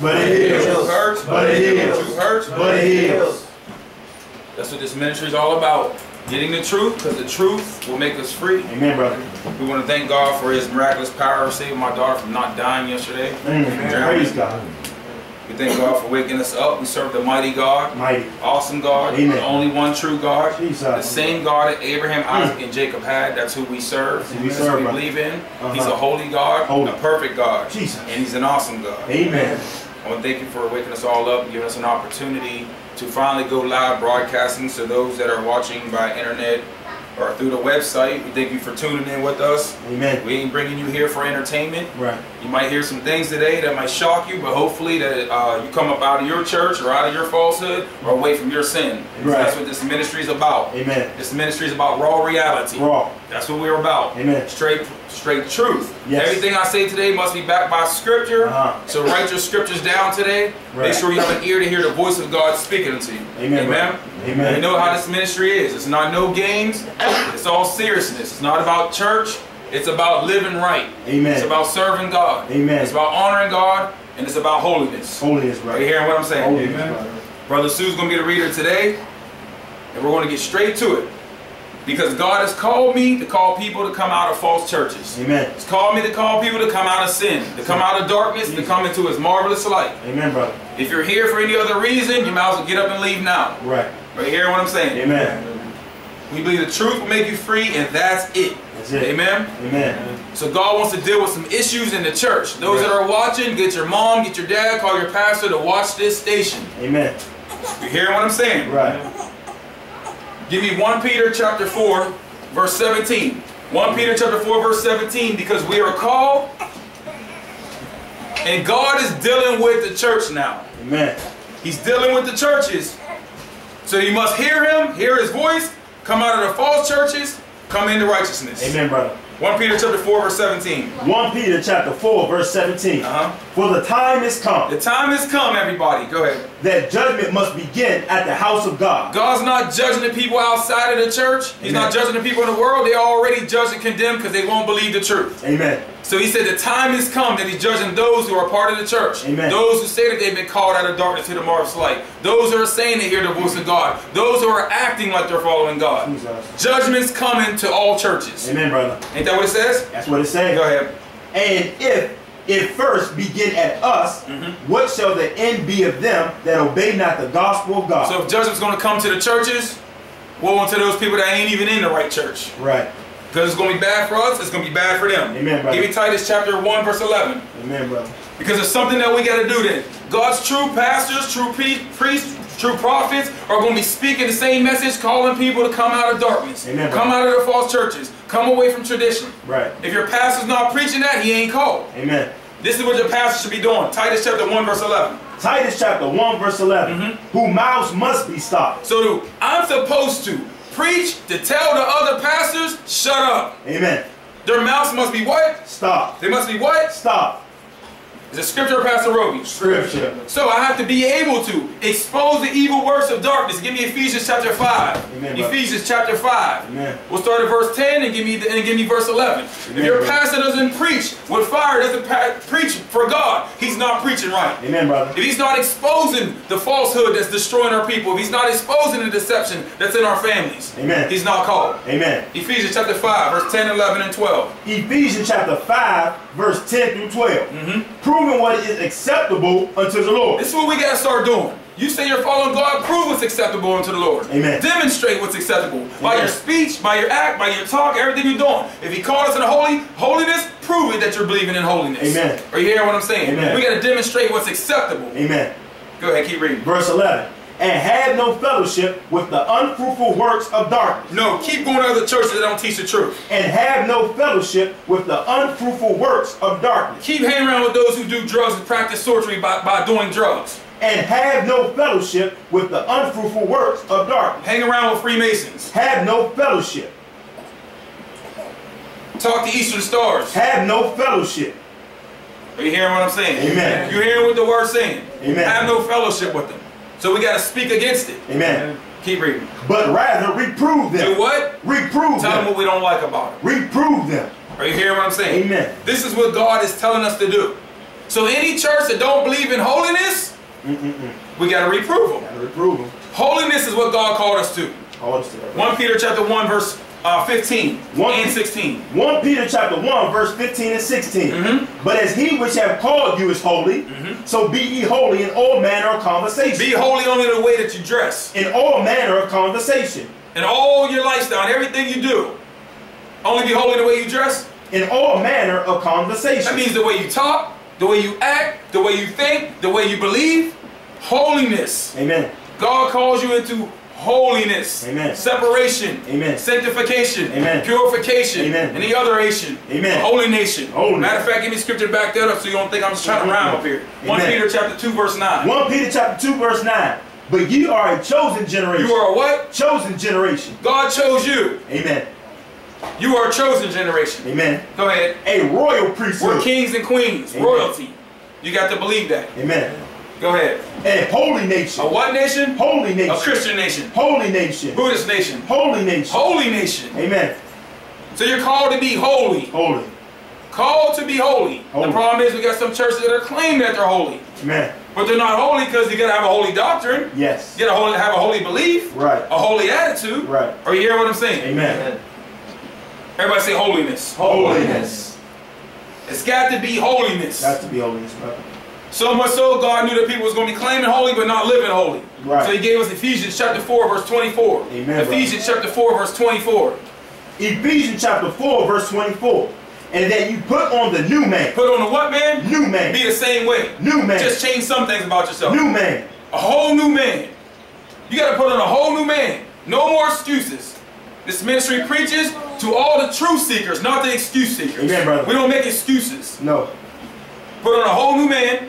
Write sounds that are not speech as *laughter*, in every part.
But it heals. hurts. But it heals. Hurts. But it heals. That's what this ministry is all about. Getting the truth, because the truth will make us free. Amen, brother. We want to thank God for His miraculous power of saving my daughter from not dying yesterday. Amen. praise God. We thank God for waking us up. We serve the mighty God, Mighty. awesome God, Amen. the only one true God. Jesus. The same God that Abraham, Isaac, and Jacob had. That's who we serve. That's who we That's serve, what we believe in. Uh-huh. He's a holy God, Holy. a perfect God, Jesus. and He's an awesome God. Amen. I want to thank you for waking us all up and giving us an opportunity to finally go live broadcasting. So those that are watching by internet or through the website, we thank you for tuning in with us. Amen. We ain't bringing you here for entertainment. Right. You might hear some things today that might shock you, but hopefully that uh, you come up out of your church or out of your falsehood or away from your sin. Right. That's what this ministry is about. Amen. This ministry is about raw reality. Raw. That's what we're about. Amen. Straight, straight truth. Yes. Everything I say today must be backed by scripture. Uh-huh. So write your scriptures down today. Make sure you have an ear to hear the voice of God speaking to you. Amen, Amen. Amen. You know how this ministry is. It's not no games. It's all seriousness. It's not about church. It's about living right. Amen. It's about serving God. Amen. It's about honoring God, and it's about holiness. Holiness, Are you hearing what I'm saying? Holiness, brother. Brother Sue's going to be the reader today, and we're going to get straight to it. Because God has called me to call people to come out of false churches. Amen. He's called me to call people to come out of sin, to come out of darkness, to come into His marvelous light. Amen, brother. If you're here for any other reason, you might as well get up and leave now. Right. Are you hearing what I'm saying? Amen. We believe the truth will make you free, and that's it. That's it. Amen? Amen. So God wants to deal with some issues in the church. Those that are watching, get your mom, get your dad, call your pastor to watch this station. Amen. You hearing what I'm saying? Right. Give me 1 Peter chapter 4, verse 17. 1 Peter chapter 4, verse 17, because we are called, and God is dealing with the church now. Amen. He's dealing with the churches. So you must hear him, hear his voice, come out of the false churches, come into righteousness. Amen, brother. 1 Peter chapter 4, verse 17. 1 Peter chapter 4, verse 17. Uh-huh. For the time is come The time has come, everybody. Go ahead. That judgment must begin at the house of God. God's not judging the people outside of the church. He's Amen. not judging the people in the world. They already judged and condemned because they won't believe the truth. Amen. So he said the time has come that he's judging those who are part of the church. Amen. Those who say that they've been called out of darkness to the marvelous light. Those who are saying they hear the voice of God. Those who are acting like they're following God. Jesus. Judgment's coming to all churches. Amen, brother. Ain't that what it says? That's what it says. Go ahead. And if it first begin at us, Mm-hmm. what shall the end be of them that obey not the gospel of God? So if judgment's going to come to the churches, woe unto those people that ain't even in the right church. right. Because it's going to be bad for us, it's going to be bad for them. Amen, brother. Give me Titus chapter 1, verse 11. Amen, brother. Because it's something that we got to do then. God's true pastors, true priests, true prophets are going to be speaking the same message, calling people to come out of darkness. Amen, come out of the false churches. Come away from tradition. Right. If your pastor's not preaching that, he ain't called. Amen. This is what your pastor should be doing. Titus chapter 1, verse 11. Titus chapter 1, verse 11. Mm-hmm. Who mouths must be stopped. So I'm supposed to preach to tell the other pastors, shut up. Amen. Their mouths must be what? Stop. They must be what? Stop. Is it scripture or Pastor Roby? Scripture. So I have to be able to expose the evil works of darkness. Give me Ephesians chapter 5. Amen, brother. Ephesians chapter 5. Amen. We'll start at verse 10 and give me the, and give me verse 11. if your brother. pastor doesn't preach with fire, doesn't preach for God, he's not preaching right. Amen, brother. If he's not exposing the falsehood that's destroying our people, if he's not exposing the deception that's in our families, Amen. he's not called. Amen. Ephesians chapter 5, verse 10, 11, and 12. Ephesians chapter 5, verse 10 through 12. Mm-hmm. Proving what is acceptable unto the Lord. This is what we got to start doing. You say you're following God, prove what's acceptable unto the Lord. Amen. Demonstrate what's acceptable. By your speech, by your act, by your talk, everything you're doing. If he called us in a holy holiness, prove it that you're believing in holiness. Amen. Are you hearing what I'm saying? Amen. We got to demonstrate what's acceptable. Amen. Go ahead, keep reading. Verse 11. And have no fellowship with the unfruitful works of darkness. No, keep going to other churches that don't teach the truth. And have no fellowship with the unfruitful works of darkness. Keep hanging around with those who do drugs and practice sorcery by, by doing drugs. And have no fellowship with the unfruitful works of darkness. Hang around with Freemasons. Have no fellowship. Talk to Eastern Stars. Have no fellowship. Are you hearing what I'm saying? Amen. You hearing what the word's saying? Amen. Have no fellowship with them. So we got to speak against it. Amen. Keep reading. But rather reprove Do them. what? Reprove Tell them what them. we don't like about it. Reprove them. Are you hearing what I'm saying? Amen. This is what God is telling us to do. So any church that don't believe in holiness, Mm-mm-mm. We got to reprove them. Gotta reprove them. Holiness is what God called us to. Hold us to 1 Peter chapter 1 verse uh, 15 One- and 16. 1 Peter chapter 1, verse 15 and 16. Mhm. But as he which have called you is holy, so be ye holy in all manner of conversation. Be holy only in the way that you dress. in all manner of conversation. In all your lifestyle, everything you do. Only be holy in the way you dress. In all manner of conversation. That means the way you talk, the way you act, the way you think, the way you believe. Holiness. Amen. God calls you into holiness. Amen. Separation. Amen. Sanctification. Amen. Purification. Amen. And the other nation. Amen. A holy nation. Holy. Matter of fact, give me scripture to back that up so you don't think I'm just trying to rhyme up here. 1 Peter chapter 2, verse 9. 1 Peter chapter 2, verse 9. But ye are a chosen generation. You are a what? chosen generation. God chose you. Amen. You are a chosen generation. Amen. Go ahead. A royal priesthood. We're kings and queens. Amen. Royalty. You got to believe that. Amen. Go ahead. A holy nation. A what nation? Holy nation. A. Christian nation. Holy nation. Buddhist nation. Holy nation. Holy nation. Amen. So you're called to be holy. Holy. Called to be holy. Holy. The problem is we got some churches that are claiming that they're holy. Amen. But they're not holy because you gotta have a holy doctrine. Yes. You gotta holy, have a holy belief. Right. A holy attitude. Right. Are you hearing what I'm saying? Amen. Everybody say holiness. Holiness. It's got to be holiness. Got to be holiness, brother. So much so, God knew that people was going to be claiming holy but not living holy. Right. So He gave us Ephesians chapter 4, verse 24. Amen, Ephesians chapter 4, verse 24. Ephesians chapter 4, verse 24. And that you put on the new man. Put on the what, man? New man. Be the same way. New man. Just change some things about yourself. New man. A whole new man. You got to put on a whole new man. No more excuses. This ministry preaches to all the truth seekers, not the excuse seekers. Amen, brother. We don't make excuses. No. Put on a whole new man,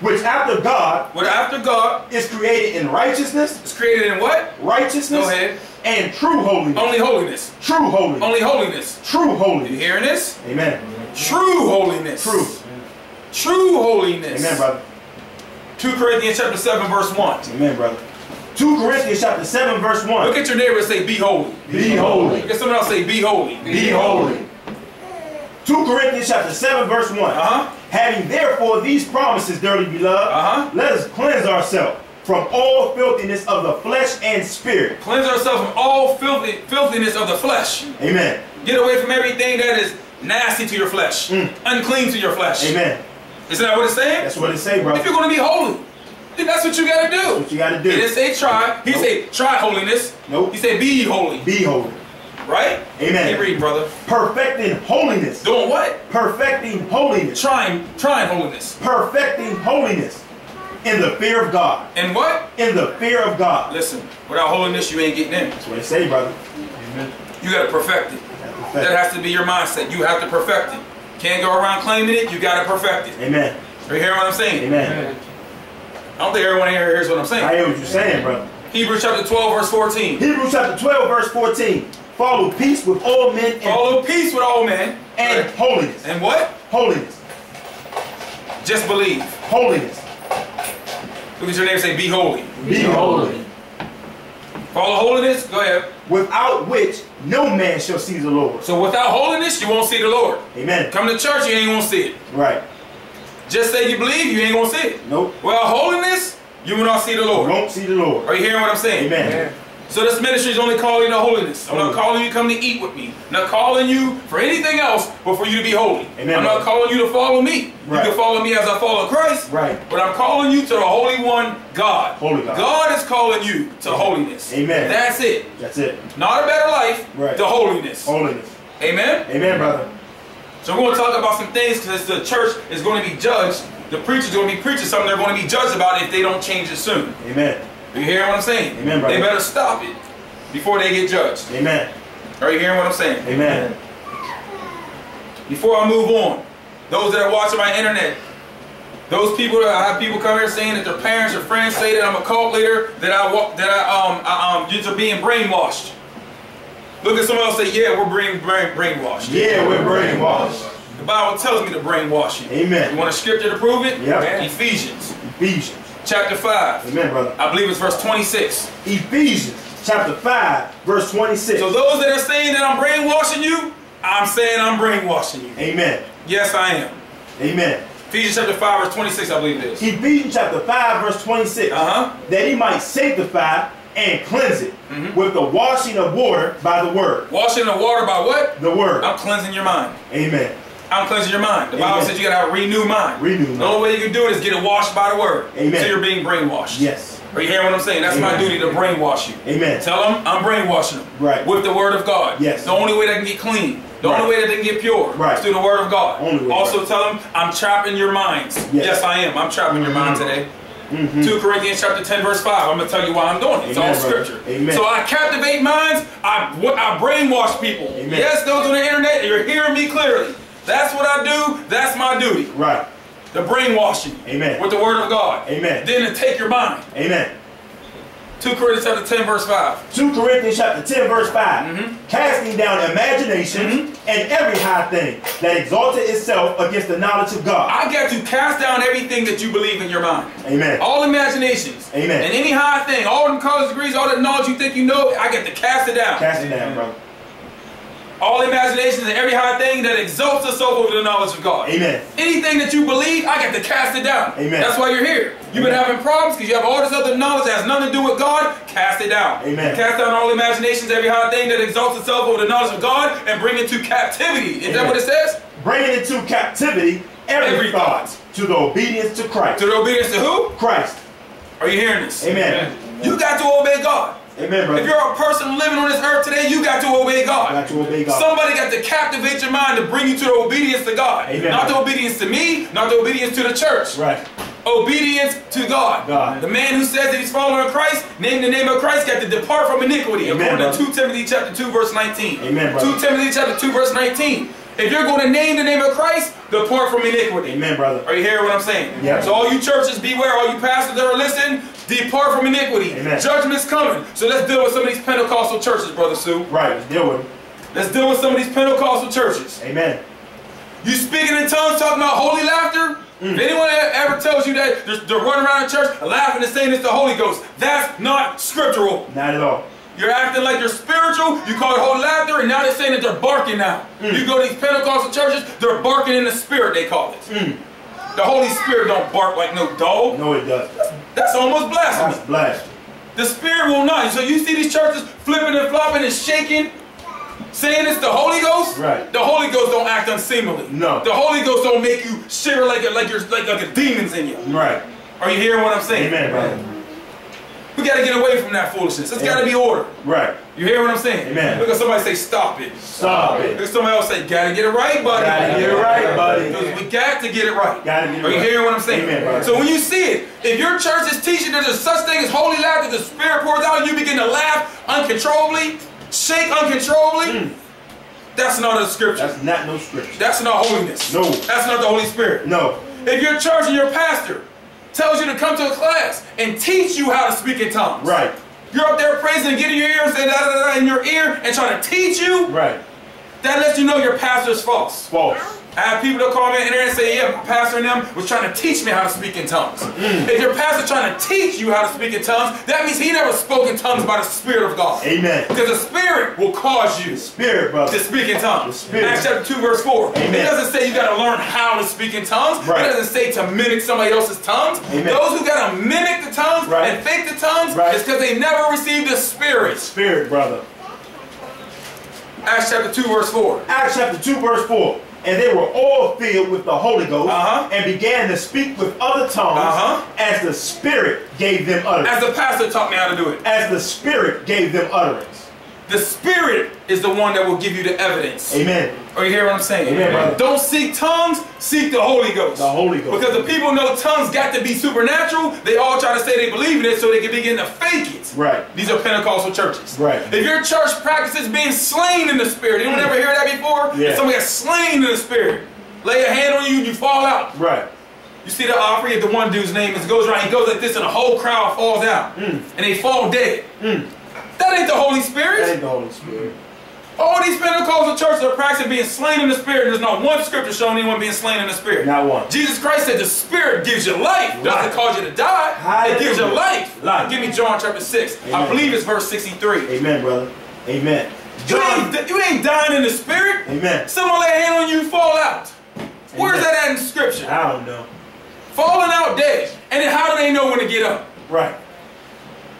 Which after God what after God is created in righteousness, is created in what? righteousness, Go ahead. and true holiness. Only holiness. True holiness. Only holiness. True holiness. You hearing this? Amen. True holiness. True. True holiness. Amen, brother. 2 Corinthians chapter 7, verse 1. Amen, brother. 2 Corinthians chapter 7, verse 1. Look at your neighbor and say, Be holy. Be holy. Get someone else say, Be holy. Be holy. 2 Corinthians chapter 7, verse 1. Uh-huh. Having therefore these promises, dearly beloved, Uh-huh. let us cleanse ourselves from all filthiness of the flesh and spirit. Cleanse ourselves from all filthy, filthiness of the flesh. Amen. Get away from everything that is nasty to your flesh, Mm. unclean to your flesh. Amen. Isn't that what it's saying? That's what it say, bro. If you're going to be holy, then that's what you got to do. what you got to He do. didn't say try. He Nope. said try holiness. Nope. He said be holy. Be holy. Right? Amen. Keep reading, brother. Perfecting holiness. Doing what? Perfecting holiness. Trying, trying holiness. Perfecting holiness in the fear of God. And what? In the fear of God. Listen, without holiness, you ain't getting in. That's what it say, brother. Amen. You got to perfect it. Perfect. That has to be your mindset. You have to perfect it. Can't go around claiming it. You got to perfect it. Amen. Are you hearing what I'm saying? Amen. I don't think everyone here hears what I'm saying. I hear what you're saying, brother. Hebrews chapter 12, verse 14. Hebrews chapter 12, verse 14. Follow peace with all men and, Follow peace with all men. and Right. holiness. And what? Holiness. Just believe. Holiness. Look at your neighbor and say, be holy. Be holy. Follow holiness? Go ahead. Without which no man shall see the Lord. So without holiness, you won't see the Lord. Amen. Come to church, you ain't gonna see it. Right. Just say you believe, you ain't gonna see it. Nope. Without holiness, you will not see the Lord. You Won't see the Lord. Are you hearing what I'm saying? Amen. So this ministry is only calling you to holiness. I'm not mm. calling you to come to eat with me. I'm not calling you for anything else but for you to be holy. Amen, I'm not calling you to follow me. Right. You can follow me as I follow Christ. Right. But I'm calling you to the Holy One, God. Holy God. God is calling you to holiness. Amen. That's it. That's it. Not a better life, Right. to holiness. Holiness. Amen? Amen, brother. So we're going to talk about some things because the church is going to be judged. The preacher's going to be preaching something they're going to be judged about if they don't change it soon. Amen. Are you hearing what I'm saying? Amen, brother. They better stop it before they get judged. Amen. Are you hearing what I'm saying? Amen. Before I move on, those that are watching my internet, those people that I have people come here saying that their parents or friends say that I'm a cult leader, that I walk, that I um, I, um, you're being brainwashed. Look at someone else say, yeah, we're brain, brain, brainwashed. Yeah, we're brainwashed. The Bible tells me to brainwash you. Amen. You want a scripture to prove it? Yeah. Ephesians Ephesians. Chapter 5. Amen, brother. I believe it's verse 26. Ephesians chapter 5, verse 26. So those that are saying that I'm brainwashing you, I'm saying I'm brainwashing you. Amen. Yes, I am. Amen. Ephesians chapter 5, verse 26, I believe it is. Ephesians chapter 5, verse 26. Uh-huh. That he might sanctify and cleanse it Mhm. with the washing of water by the word. Washing the water by what? The word. I'm cleansing your mind. Amen. I'm cleansing your mind. The Bible says you gotta have a renewed mind. The only way you can do it is get it washed by the word. Amen. So you're being brainwashed. Yes. Are you hearing what I'm saying? That's my duty to brainwash you. Amen. Tell them I'm brainwashing them. Right. With the word of God. Yes. The only way they can get clean. The Right. only way that they can get pure Right. is through the word of God. Only way, also right. tell them I'm trapping your minds. Yes. Yes, I am. I'm trapping your mind Mhm. today. Mhm. 2 Corinthians chapter 10 verse 5. I'm going to tell you why I'm doing it. It's Amen, all scripture. Amen. So I captivate minds. I, I brainwash people. Amen. Yes, those on the internet, you're hearing me clearly. That's what I do. That's my duty. Right. The brainwashing. Amen. With the word of God. Amen. Then to take your mind. Amen. 2 Corinthians chapter 10 verse 5. 2 Corinthians chapter 10 verse 5. Mhm. Casting down imagination Mm-hmm. and every high thing that exalted itself against the knowledge of God. I got to cast down everything that you believe in your mind. Amen. All imaginations. Amen. And any high thing, all them college degrees, all that knowledge you think you know, I get to cast it down. Cast it down, brother. All imaginations and every high thing that exalts itself over the knowledge of God. Amen. Anything that you believe, I get to cast it down. Amen. That's why you're here. You've been having problems because you have all this other knowledge that has nothing to do with God. Cast it down. Amen. Cast down all imaginations, every high thing that exalts itself over the knowledge of God, and bring it to captivity. Is that what it says? Bringing into captivity every, Every thought to the obedience to Christ. To the obedience to who? Christ. Are you hearing this? Amen. You got to obey God. Amen, brother. If you're a person living on this earth today, you got to obey God. got to obey God. Somebody got to captivate your mind to bring you to the obedience to God. Amen. Not the obedience to me, not the obedience to the church. Right. Obedience to God. God. The man who says that he's following Christ, name the name of Christ, got to depart from iniquity. Amen, according brother. to 2 Timothy chapter 2, verse 19. Amen, brother. 2 Timothy chapter 2, verse 19. If you're going to name the name of Christ, depart from iniquity. Amen, brother. Are you hearing what I'm saying? Yeah. So all you churches, beware. All you pastors that are listening, depart from iniquity. Amen. Judgment's coming. So let's deal with some of these Pentecostal churches, Brother Sue. Right. Let's deal with him. Let's deal with some of these Pentecostal churches. Amen. You speaking in tongues, talking about holy laughter? Mm. If anyone ever tells you that they're, they're running around the church laughing and saying it's the Holy Ghost, that's not scriptural. Not at all. You're acting like you're spiritual, you call it holy laughter, and now they're saying that they're barking now. Mm. You go to these Pentecostal churches, they're barking in the spirit, they call it. Mm. The Holy Spirit don't bark like no dog. No, it doesn't. That's almost blasphemy. That's blasphemy. The Spirit will not. So you see these churches flipping and flopping and shaking, saying it's the Holy Ghost. Right. The Holy Ghost don't act unseemly. No. The Holy Ghost don't make you shiver like a, like you're like, like a demon's in you. Right. Are you hearing what I'm saying? Amen, brother. We got to get away from that foolishness. It's got to be order. Right. You hear what I'm saying? Amen. Look at somebody say, "Stop it." Stop Look it. at somebody else say, "Gotta get it right, buddy." Gotta get it right, buddy. Because we got to get it right. Gotta get it Are you right. hearing what I'm saying? Amen, brother. So when you see it, if your church is teaching that there's such thing as holy laughter, the Spirit pours out, and you begin to laugh uncontrollably, shake uncontrollably, hmm. that's not a scripture. That's not no scripture. That's not holiness. No. That's not the Holy Spirit. No. If your church and your pastor tells you to come to a class and teach you how to speak in tongues, Right. you're up there praising and getting your ears and da, da, da, da in your ear and trying to teach you, Right. that lets you know your pastor's false. False. I have people that call me on the internet and say, yeah, my pastor and them was trying to teach me how to speak in tongues. Mm. If your pastor's trying to teach you how to speak in tongues, that means he never spoke in tongues by the Spirit of God. Amen. Because the Spirit will cause you Spirit, brother. to speak in tongues. The Spirit. Acts chapter 2, verse 4. Amen. It doesn't say you got to learn how to speak in tongues. Right. It doesn't say to mimic somebody else's tongues. Amen. Those who got to mimic the tongues Right. and fake the tongues Right. is because they never received the Spirit. Spirit, brother. Acts chapter 2, verse 4. Acts chapter 2, verse 4. And they were all filled with the Holy Ghost Uh-huh. and began to speak with other tongues Uh-huh. as the Spirit gave them utterance. As the pastor taught me how to do it. As the Spirit gave them utterance. The Spirit is the one that will give you the evidence. Amen. Are you hear what I'm saying? Amen, brother. Don't seek tongues, seek the Holy Ghost. The Holy Ghost. Because the people know tongues got to be supernatural, they all try to say they believe in it so they can begin to fake it. Right. These are Pentecostal churches. Right. If your church practices being slain in the spirit, anyone ever hear that before? Yeah. If somebody gets slain in the spirit, lay a hand on you and you fall out. Right. You see the offering if the one dude's name is goes around, he goes like this and the whole crowd falls out. Mm. And they fall dead. Mm. That ain't the Holy Spirit. That ain't the Holy Spirit. All these Pentecostal churches are practicing being slain in the spirit. There's not one scripture showing anyone being slain in the spirit. Not one. Jesus Christ said the spirit gives you life. Doesn't Life. cause you to die. It gives you life. Life. Give me John chapter 6. I believe it's verse 63. Amen, brother. Amen. You John. ain't, you ain't dying in the spirit. Amen. Someone lay a hand on you, you fall out. Where's Amen. that at in scripture? I don't know. Falling out dead. And then how do they know when to get up? Right.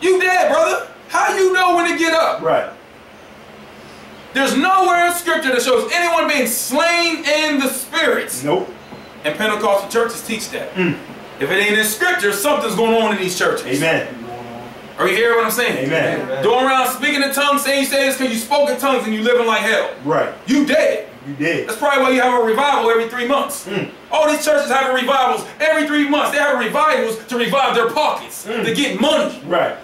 You dead, brother. How do you know when to get up? Right. There's nowhere in scripture that shows anyone being slain in the spirits. Nope. And Pentecostal churches teach that. Mm. If it ain't in scripture, something's going on in these churches. Amen. Are you hearing what I'm saying? Amen. Going around speaking in tongues, saying you say this because you spoke in tongues and you living like hell. Right. You dead. You did. That's probably why you have a revival every three months. Mm. All these churches having revivals every three months. They have revivals to revive their pockets, Mm. to get money. Right.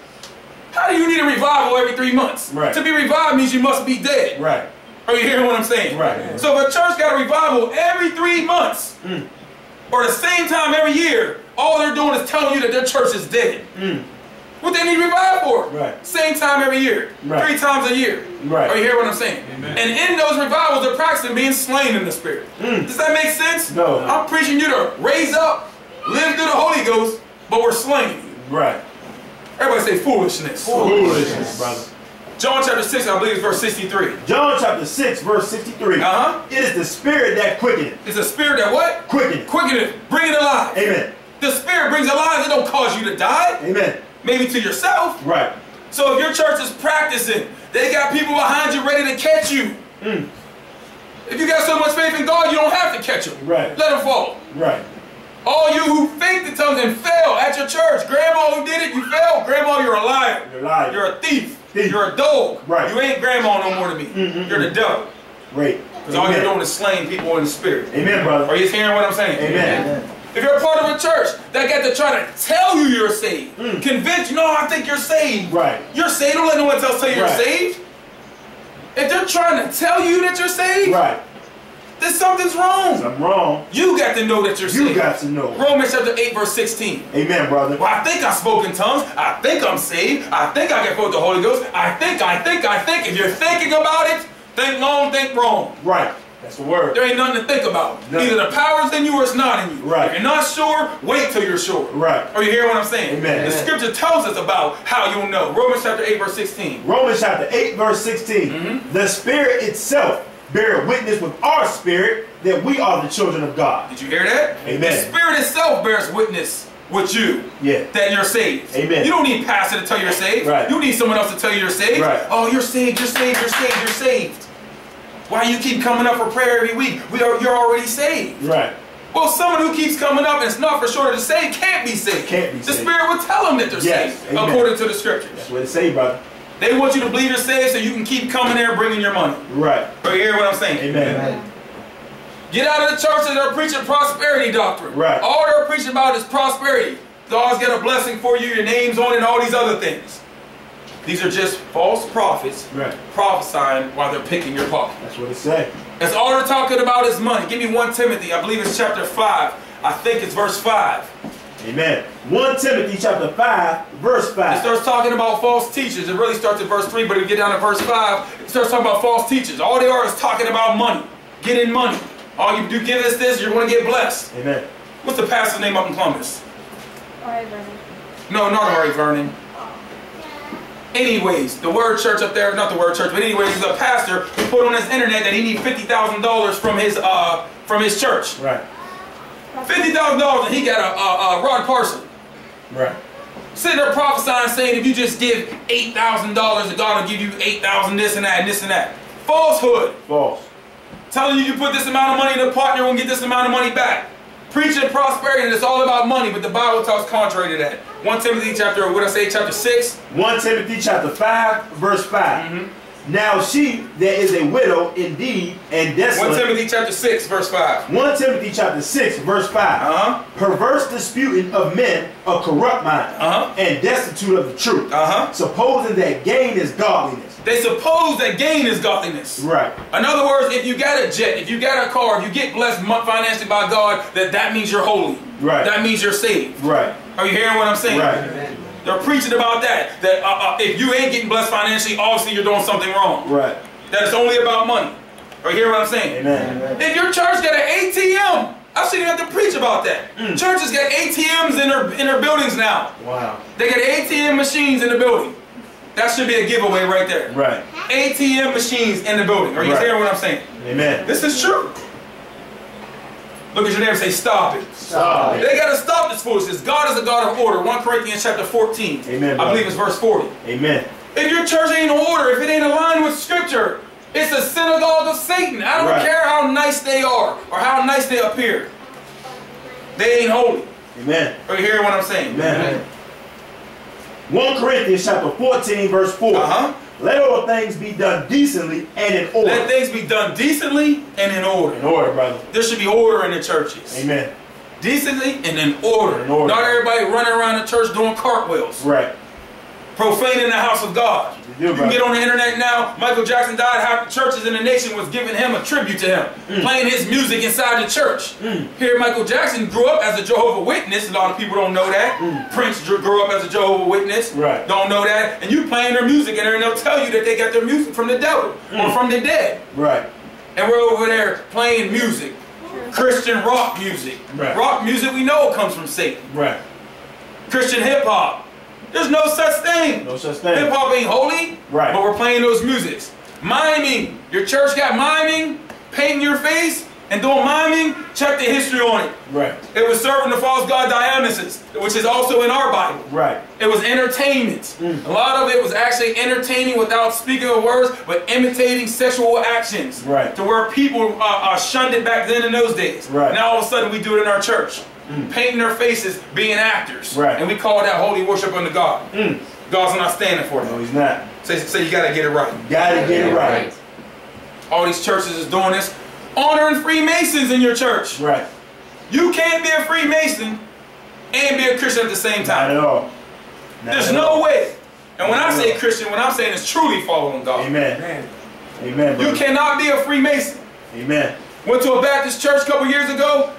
How do you need a revival every three months? Right. To be revived means you must be dead. Right. Are you hearing what I'm saying? Right. So if a church got a revival every three months, Mm. or the same time every year, all they're doing is telling you that their church is dead. Mm. What they need revival for? Right. Same time every year. Right. Three times a year. Right. Are you hearing what I'm saying? Amen. And in those revivals, they're practicing being slain in the spirit. Mm. Does that make sense? No. I'm preaching you to raise up, live through the Holy Ghost, but we're slain. Right. Everybody say foolishness. Foolishness, brother. John chapter 6, I believe it's verse 63. John chapter 6, verse 63. Uh-huh. It is the spirit that quickeneth. It's the spirit that what? Quickeneth. Quicken it, bring it alive. Amen. The spirit brings alive, it don't cause you to die. Amen. Maybe to yourself. Right. So if your church is practicing, they got people behind you ready to catch you. Mm. If you got so much faith in God, you don't have to catch them. Right. Let them fall. Right. All you who faked the tongues and fell at your church, grandma who did it, you failed. Grandma, you're a liar. You're lying. You're a thief. Thief. You're a dog. Right. You ain't grandma no more to me. Mm-mm-mm. You're the devil. Right. Because all you're doing is slaying people in the spirit. Amen, brother. Are you hearing what I'm saying? Amen. If you're a part of a church that got to try to tell you you're saved, Mm. convince you, no, I think you're saved. Right. You're saved. Don't let no one else tell you you're saved. If they're trying to tell you that you're saved, Right. Something's wrong. I'm wrong. You got to know that you're saved. You got to know. Romans chapter 8, verse 16. Amen, brother. Well, I think I spoke in tongues. I think I'm saved. I think I get filled with the Holy Ghost. I think, I think, I think. If you're thinking about it, think long, think wrong. Right. That's the word. There ain't nothing to think about. Nothing. Either the power's in you or it's not in you. Right. If you're not sure, wait till you're sure. Right. Are you hearing what I'm saying? Amen. The scripture tells us about how you'll know. Romans chapter 8, verse 16. Romans chapter 8, verse 16. Mm-hmm. The Spirit itself bear witness with our spirit that we are the children of God. Did you hear that? Amen. The Spirit itself bears witness with you Yeah. that you're saved. Amen. You don't need pastor to tell you you're saved. Right. You need someone else to tell you you're saved. Right. Oh, you're saved, you're saved, you're saved, you're saved. Why you keep coming up for prayer every week? We are, you're already saved. Right. Well, someone who keeps coming up and it's not for sure to say can't be saved. Can't be the saved. Spirit will tell them that they're Yes. saved Amen. according to the scriptures. That's what it say, brother. They want you to believe you're saved so you can keep coming there bringing your money. Right. Are you hearing what I'm saying? Amen. Get out of the churches that are preaching prosperity doctrine. Right. All they're preaching about is prosperity. God's got a blessing for you, your name's on it, and all these other things. These are just false prophets Right. prophesying while they're picking your pocket. That's what it say. That's all they're talking about is money. Give me 1 Timothy, I believe it's chapter 5. I think it's verse 5. Amen. 1 Timothy chapter 5, verse 5. It 5. starts talking about false teachers. It really starts at verse 3, but if you get down to verse 5, it starts talking about false teachers. All they are is talking about money. Getting money. All you do, give us this, you're going to get blessed. Amen. What's the pastor's name up in Columbus? Alright, Vernon. No, not Ari Vernon. Anyways, the word church up there, not the word church, but anyways, he's a pastor who put on his internet that he needs fifty thousand dollars from his uh from his church. Right. Fifty thousand dollars, and he got a, a, a Rod Parsley Right. sitting there prophesying, saying if you just give eight thousand dollars, God will give you eight thousand this and that and this and that. Falsehood. False. Telling you you put this amount of money in the pot, you're gonna get this amount of money back. Preaching prosperity, and it's all about money, but the Bible talks contrary to that. 1 Timothy chapter, what I say, chapter 6, 1 Timothy chapter 5, verse 5. Mm-hmm. Now she that is a widow indeed and destitute. 1 desolate. Timothy chapter 6, verse 5. 1 Timothy chapter 6, verse 5. Uh-huh. Perverse disputing of men of corrupt mind Uh-huh. and destitute of the truth, Uh-huh. supposing that gain is godliness. They suppose that gain is godliness. Right. In other words, if you got a jet, if you got a car, if you get blessed financially by God, that that means you're holy. Right. That means you're saved. Right. Are you hearing what I'm saying? Right. They're preaching about that. That uh, uh, if you ain't getting blessed financially, obviously you're doing something wrong. Right. That it's only about money. Are hear what I'm saying? Amen. If your church got an ATM, I shouldn't have to preach about that. Mm. Churches got ATMs in their in their buildings now. Wow. They got ATM machines in the building. That should be a giveaway right there. Right. ATM machines in the building. Are you Right. hearing what I'm saying? Amen. This is true. Look at your neighbor and say, stop it. Stop it. They got to stop this foolishness. God is a God of order. 1 Corinthians chapter 14. Amen, I believe it's verse 40. Amen. If your church ain't in order, if it ain't aligned with scripture, it's a synagogue of Satan. I don't Right. care how nice they are or how nice they appear. They ain't holy. Amen. Are you hearing what I'm saying? Amen. 1 Corinthians chapter 14, verse 4. Uh-huh. Let all things be done decently and in order. Let things be done decently and in order. in order, brother. There should be order in the churches. Amen. Decently and in order. In order. Not everybody running around the church doing cartwheels. Right. Profaning the house of God. You can get on the internet now. Michael Jackson died. Half the churches in the nation was giving him a tribute to him, Mm. playing his music inside the church. Here, Michael Jackson grew up as a Jehovah Witness. A lot of people don't know that. Prince grew up as a Jehovah Witness. Mm. Right. Don't know that. And you playing their music, and they'll tell you that they got their music from the devil or Mm. from the dead. Right. And we're over there playing music, Christian rock music. Right. Rock music we know comes from Satan. Right. Christian hip hop. There's no such thing. No such thing. Hip hop ain't holy, Right. but we're playing those musics. Miming. Your church got miming, painting your face, and doing miming. Check the history on it. Right. It was serving the false god Dionysus, which is also in our Bible. Right. It was entertainment. A lot of it was actually entertaining without speaking of words, but imitating sexual actions. Right. To where people uh, uh, shunned it back then in those days. Right. Now all of a sudden we do it in our church. Mm. Painting their faces, being actors. Right. And we call that holy worship unto God. Mm. God's not standing for it. No, he's not. Say, say you gotta get it right. You Gotta get it right. All these churches is doing this. Honoring Freemasons in your church. Right. You can't be a Freemason and be a Christian at the same time. Not time. at all. Not There's at no all. way. And when I say all. Christian, what I'm saying is truly following God. Amen. Amen. You brother. cannot be a Freemason. Amen. Went to a Baptist church a couple years ago.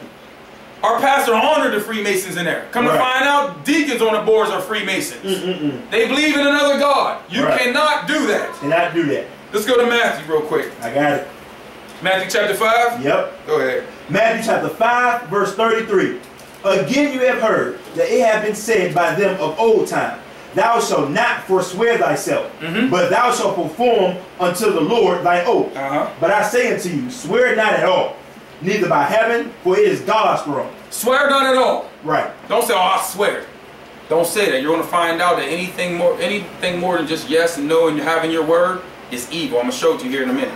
Our pastor honored the Freemasons in there. Come to find out, deacons on the boards are Freemasons. Mm-mm-mm. They believe in another God. You Right. cannot do that. Cannot do that. Let's go to Matthew real quick. I got it. Matthew chapter 5. Yep. Go ahead. Matthew chapter 5, verse 33. Again you have heard that it have been said by them of old time, Thou shalt not forswear thyself, Mhm. but thou shalt perform unto the Lord thy oath. Uh-huh. But I say unto you, swear not at all, neither by heaven, for it is God's throne. Swear not at all. Right. Don't say, oh, I swear. Don't say that. You're going to find out that anything more, anything more than just yes and no and having your word is evil. I'm going to show it to you here in a minute.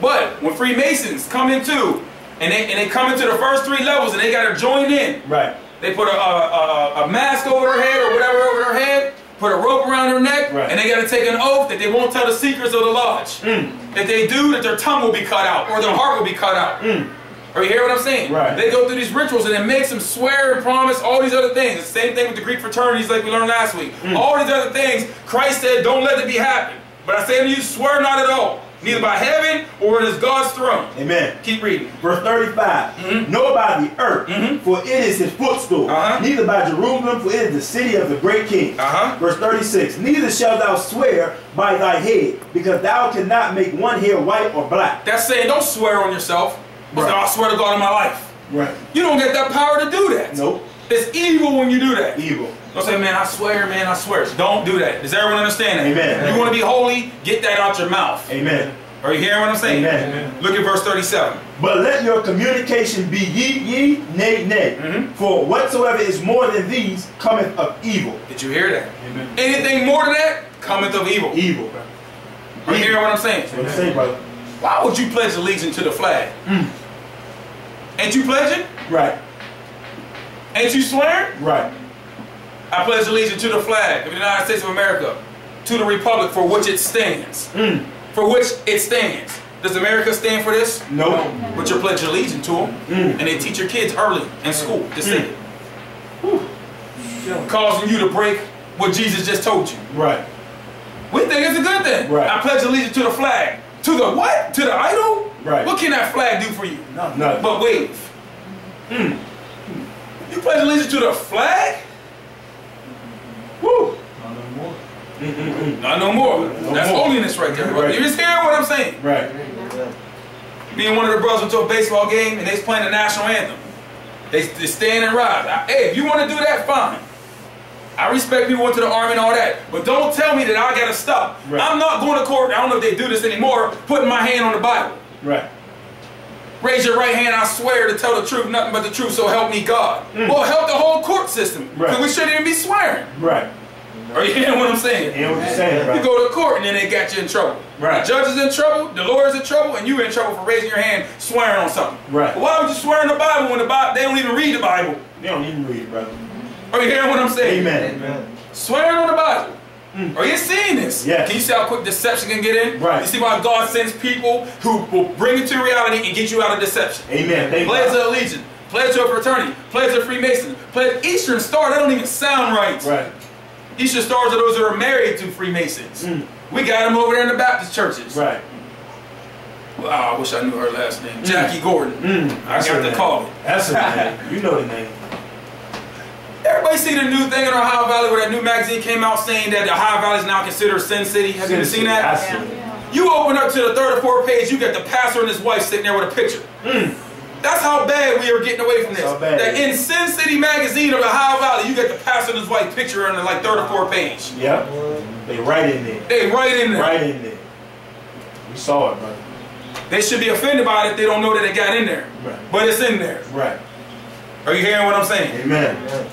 But when Freemasons come into, and they, and they come into the first three levels and they got to join in, Right. they put a, a, a, a mask over their head or whatever over their head, put a rope around their neck, Right. and they got to take an oath that they won't tell the secrets of the lodge. Mm. If they do, that their tongue will be cut out or their heart will be cut out. Mm. Are you hear what I'm saying? Right. They go through these rituals and it makes them swear and promise all these other things. The same thing with the Greek fraternities like we learned last week. Mm. All these other things, Christ said, don't let it be happen. But I say to you, swear not at all. Neither by heaven or it is God's throne. Amen. Keep reading. Verse 35. Mhm. Nor by the earth, Mhm. for it is his footstool. Uh-huh. Neither by Jerusalem, for it is the city of the great king. Uh-huh. Verse 36. Neither shalt thou swear by thy head, because thou cannot make one hair white or black. That's saying don't swear on yourself. But Right. I swear to God in my life. Right. You don't get that power to do that. Nope. It's evil when you do that. Evil. Don't say, man, I swear, man, I swear. Don't do that. Does everyone understand that? Amen. You want to be holy? Get that out your mouth. Amen. Are you hearing what I'm saying? Amen. Look at verse 37. But let your communication be ye, ye, nay, nay. Mhm. For whatsoever is more than these cometh of evil. Did you hear that? Amen. Anything more than that cometh of evil. Evil. Are you hearing what I'm saying? What I say, brother. Why would you pledge allegiance to the flag? Ain't you pledging? Right. Ain't you swearing? Right. I pledge allegiance to the flag of the United States of America, to the republic for which it stands. Mm. For which it stands. Does America stand for this? Nope. But you pledge allegiance to them, Mm. and they teach your kids early in school to say it. Causing you to break what Jesus just told you. Right. We think it's a good thing. Right. I pledge allegiance to the flag. To the what? To the idol? Right. What can that flag do for you? Nothing. But wave. Mm. You pledge allegiance to the flag? Woo. Not no more. That's more. holiness right there. Right. You just hearing what I'm saying? Right. Me and one of the brothers went to a baseball game and they was playing the national anthem. They, they stand and ride. I- Hey, if you want to do that, fine. I respect people went to the army and all that, but don't tell me that I gotta stop. Right. I'm not going to court. I don't know if they do this anymore. Putting my hand on the Bible. Right. Raise your right hand, I swear to tell the truth, nothing but the truth, so help me God. Mm. Well, help the whole court system. Because Right. we shouldn't even be swearing. Right. Are you hearing what I'm saying? Hear what you're saying, right. You go to court and then they got you in trouble. Right. The judge is in trouble, the lawyer's in trouble, and you're in trouble for raising your hand swearing on something. Right. But why would you swear in the Bible when the Bible they don't even read the Bible? They don't even read it, brother. Are you hearing what I'm saying? Amen. Amen. Swearing on the Bible. Are you seeing this? Yes. Can you see how quick deception can get in? Right. You see why God sends people who will bring you to reality and get you out of deception. Amen. Thank Pledge God. of allegiance, pledge of fraternity, pledge of Freemason, pledge Eastern Star. That don't even sound right. Right. Eastern Stars are those that are married to Freemasons. Mm. We got them over there in the Baptist churches. Right. Wow, I wish I knew her last name. Jackie Gordon. Mm. I got to name. call it. That's her *laughs* name. You know the name. Everybody see the new thing in Ohio Valley where that new magazine came out saying that the Ohio Valley is now considered Sin City? Have you ever seen I that? see it. You open up to the third or fourth page, you got the pastor and his wife sitting there with a picture. Hmm. That's how bad we are getting away from this. That's how bad. That in Sin City magazine of the Ohio Valley, you got the pastor and his wife picture on the like third or fourth page. Yep. They right in there. They right in there. Right in there. We saw it, brother. They should be offended by it if they don't know that it got in there. Right. But it's in there. Right. Are you hearing what I'm saying? Amen.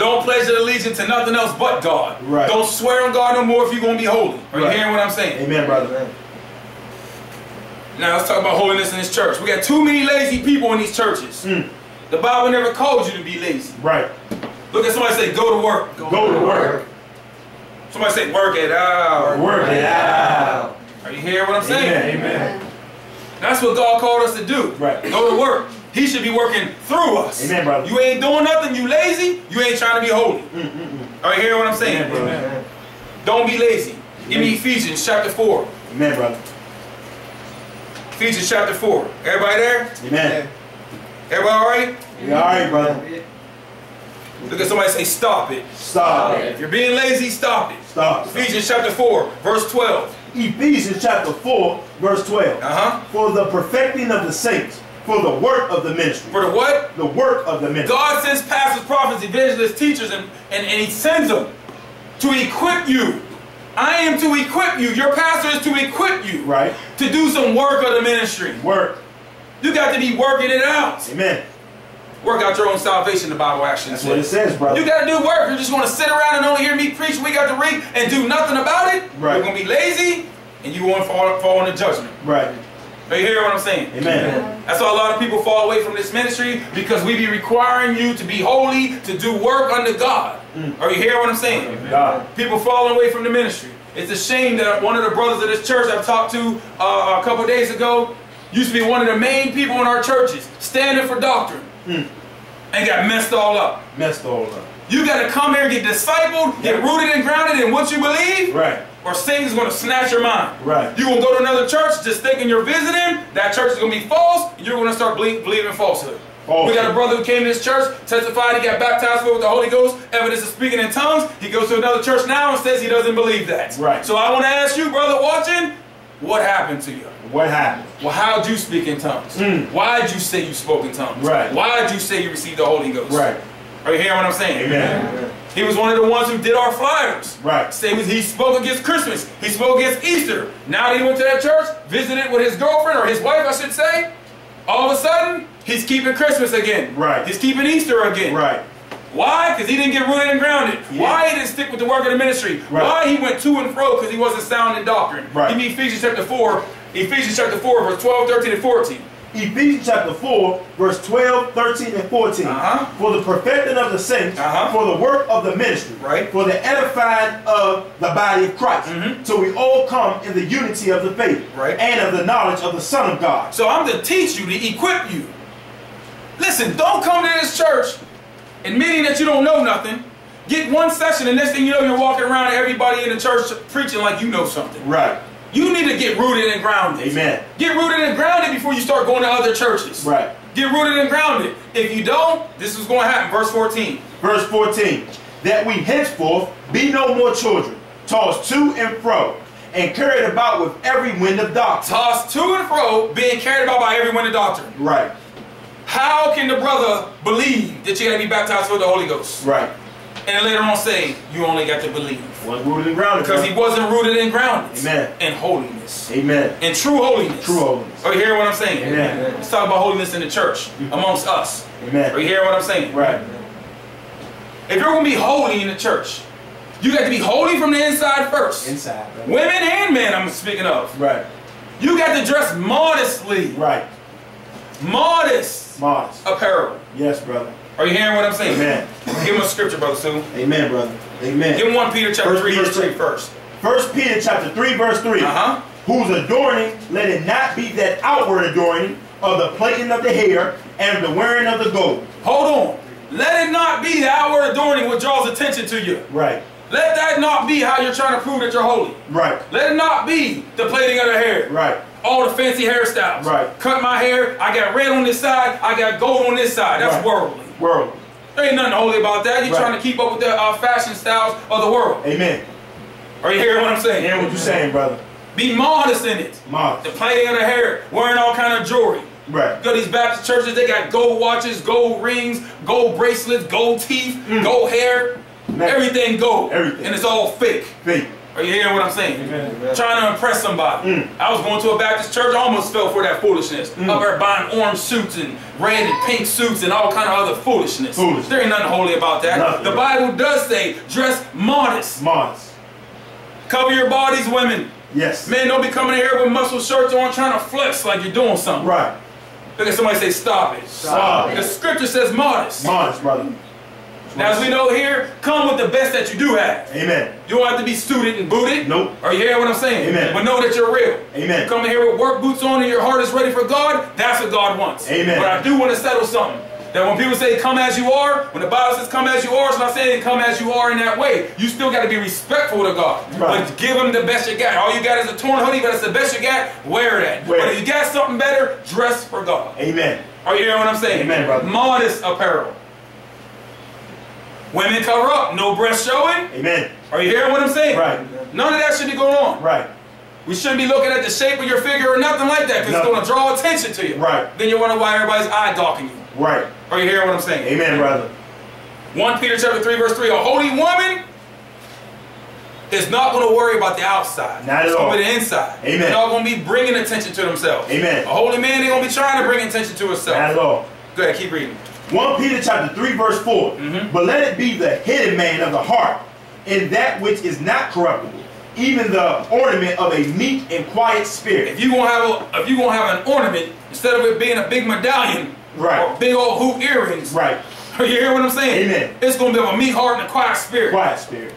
Don't pledge your allegiance to nothing else but God. Right. Don't swear on God no more if you're going to be holy. Are you hearing what I'm saying? Amen, brother. Amen. Now let's talk about holiness in this church. We got too many lazy people in these churches. Mm. The Bible never called you to be lazy. Right. Look at somebody say, go to work. Go to work. Somebody say, work it out. Work it out. Are you hearing what I'm saying? Amen. Amen. That's what God called us to do. Right. Go to work. He should be working through us. Amen, brother. You ain't doing nothing, you lazy, you ain't trying to be holy. Mm-mm-mm. Are you hearing what I'm saying? Amen, brother. Don't be lazy. Give me Ephesians chapter 4. Amen, brother. Ephesians chapter 4. Everybody there? Amen. Everybody all right? You all right, brother? Look at somebody say, stop it. Stop. If you're being lazy, stop it. Stop. Ephesians chapter 4, verse 12. Ephesians chapter 4, verse 12. Uh-huh. For the perfecting of the saints, for the work of the ministry. For the what? The work of the ministry. God sends pastors, prophets, evangelists, teachers, and, and, and He sends them to equip you. I am to equip you. Your pastor is to equip you Right. to do some work of the ministry. Work. You got to be working it out. Amen. Work out your own salvation, the Bible actually That's what it says. brother. You got to do work. You're just going to sit around and only hear me preach week after week and do nothing about it. Right. You're going to be lazy and you won't fall, fall into judgment. Right. Are you hearing what I'm saying? Amen. That's why a lot of people fall away from this ministry because we be requiring you to be holy, to do work under God. Are you hearing what I'm saying? God. People falling away from the ministry. It's a shame that one of the brothers of this church I've talked to uh, a couple days ago used to be one of the main people in our churches, standing for doctrine, and got messed all up. Messed all up. You got to come here and get discipled, get rooted and grounded in what you believe, Right. or Satan's going to snatch your mind. Right. You're going to go to another church just thinking you're visiting. That church is going to be false, and you're going to start belie- believing falsehood. Falsehood. We got a brother who came to this church, testified he got baptized with the Holy Ghost, evidence of speaking in tongues. He goes to another church now and says he doesn't believe that. Right. So I want to ask you, brother watching, what happened to you? What happened? Well, how'd you speak in tongues? Mm. Why'd you say you spoke in tongues? Right. Why'd you say you received the Holy Ghost? Right. Are you hearing what I'm saying? Amen. He was one of the ones who did our flyers. Right. Say he spoke against Christmas. He spoke against Easter. Now that he went to that church, visited with his girlfriend or his wife, I should say. All of a sudden, he's keeping Christmas again. Right. He's keeping Easter again. Right. Why? Because he didn't get rooted and grounded. Yeah. Why he didn't stick with the work of the ministry. Right. Why he went to and fro because he wasn't sound in doctrine. Right. Give me Ephesians chapter 4, Ephesians chapter 4, verse 12, 13, and 14. Ephesians chapter 4, verse 12, 13, and 14. Uh-huh. For the perfecting of the saints, Uh-huh. for the work of the ministry, Right. for the edifying of the body of Christ, Mhm. till we all come in the unity of the faith Right. and of the knowledge of the Son of God. So I'm to teach you, to equip you. Listen, don't come to this church admitting that you don't know nothing. Get one session, and next thing you know, you're walking around everybody in the church preaching like you know something. Right. You need to get rooted and grounded. Amen. Get rooted and grounded before you start going to other churches. Right. Get rooted and grounded. If you don't, this is going to happen. Verse 14. Verse 14. That we henceforth be no more children, tossed to and fro, and carried about with every wind of doctrine. Tossed to and fro, being carried about by every wind of doctrine. Right. How can the brother believe that you got to be baptized with the Holy Ghost? Right. and later on say you only got to believe. Was rooted and grounded. Because he wasn't rooted and grounded Amen. in holiness. Amen. In true holiness. True holiness. Are you hearing what I'm saying? Amen. Let's talk about holiness in the church mm-hmm. amongst us. Are Amen. you hearing what I'm saying? Right. If you're going to be holy in the church, you got to be holy from the inside first. Inside. brother. Women and men, I'm speaking of. Right. You got to dress modestly. Right. Modest Modest. apparel. Yes, brother. Are you hearing what I'm saying? Amen. Give him a scripture, Brother Sue. Amen, brother. Amen. Give him 1 Peter chapter First 3, Peter verse 3 three. first. First Peter chapter 3, verse 3. Uh-huh. Whose adorning, let it not be that outward adorning of the plaiting of the hair and the wearing of the gold. Hold on. Let it not be the outward adorning what draws attention to you. Right. Let that not be how you're trying to prove that you're holy. Right. Let it not be the plaiting of the hair. Right. All the fancy hairstyles. Right. Cut my hair. I got red on this side. I got gold on this side. That's Right. worldly. World. There ain't nothing holy about that. You're Right. trying to keep up with the uh, fashion styles of the world. Amen. Are you hearing what I'm saying? Hear what you're saying, brother. Be modest in it. The Modest. plaiting of the hair, wearing all kind of jewelry. Right. Go to these Baptist churches, they got gold watches, gold rings, gold bracelets, gold teeth, gold hair, everything gold. Mm. Everything. And it's all fake. Faith. Are you hearing what I'm saying? Amen. Trying to impress somebody. Mm. I was going to a Baptist church, I almost fell for that foolishness. Up there buying orange suits and red and pink suits and all kind of other foolishness. Foolish. There ain't nothing holy about that. Nothing. The Bible does say, dress modest. Modest. Cover your bodies, women. Yes. Men, don't be coming in here with muscle shirts on trying to flex like you're doing something. Right. Look at somebody say, stop it. Stop The it. scripture says modest. Modest, brother. Now, as we know here, come with the best that you do have. Amen. You don't have to be suited and booted. Nope. Are you hearing what I'm saying? Amen. But know that you're real. Amen. You come in here with work boots on and your heart is ready for God, that's what God wants. Amen. But I do want to settle something. That when people say come as you are, when the Bible says come as you are, it's not saying come as you are in that way. You still got to be respectful to God. Right. But give him the best you got. All you got is a torn hoodie, but it's the best you got, wear that. Wear but if you got something better, dress for God. Amen. Are you hearing what I'm saying? Amen, brother. Modest apparel. Women cover up, no breast showing. Amen. Are you hearing what I'm saying? Right. None of that should be going on. Right. We shouldn't be looking at the shape of your figure or nothing like that because it's going to draw attention to you. Right. Then you're wonder why everybody's eye gawking you. Right. Are you hearing what I'm saying? Amen, brother. 1 Peter chapter 3 verse 3, a holy woman is not going to worry about the outside. Not at it's all. going to be the inside. Amen. They're not going to be bringing attention to themselves. Amen. A holy man, they're going to be trying to bring attention to himself. Not at all. Go ahead, keep reading. 1 Peter chapter 3 verse 4. Mhm. But let it be the hidden man of the heart, in that which is not corruptible, even the ornament of a meek and quiet spirit. If you gonna have a, if you gonna have an ornament instead of it being a big medallion Right. or big old hoop earrings, Right. are you hearing what I'm saying? Amen. It's gonna be of a meek heart and a quiet spirit. Quiet spirit.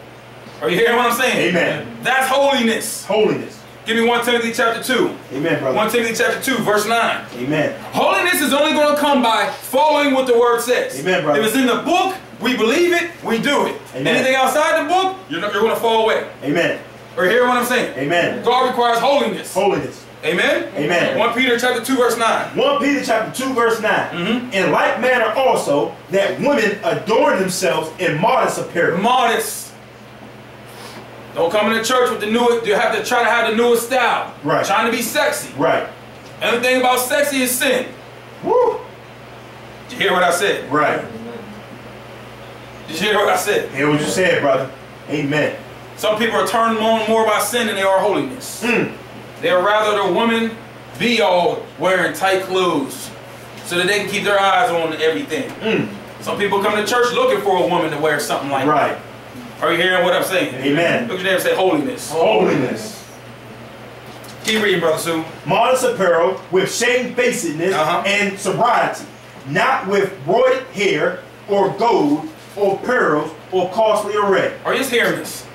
Are you hearing what I'm saying? Amen. That's holiness. Holiness. Give me 1 Timothy chapter 2. Amen, brother. 1 Timothy chapter 2, verse 9. Amen. Holiness is only going to come by following what the word says. Amen, brother. If it's in the book, we believe it, we do it. Amen. Anything outside the book, you're, not, you're going to fall away. Amen. Are you hearing what I'm saying? Amen. God requires holiness. Holiness. Amen? Amen. 1 Peter chapter 2, verse 9. 1 Peter chapter 2 verse 9. Mhm. In like manner also that women adorn themselves in modest apparel. Modest. Don't come into church with the newest, you have to try to have the newest style. Right. Trying to be sexy. Right. Anything about sexy is sin. Woo. Did you hear what I said? Right. Did you hear what I said? Hear what you said, brother. Amen. Some people are turned on more by sin than they are holiness. Mm. They're rather the woman be all wearing tight clothes so that they can keep their eyes on everything. Mm. Some people come to church looking for a woman to wear something like Right. that. Are you hearing what I'm saying? Amen. Look at them and say holiness. Holiness. Keep reading, Brother Sue. Modest apparel with shamefacedness Uh-huh. and sobriety, not with broided hair or gold or pearls or costly array. Are you just hearing this?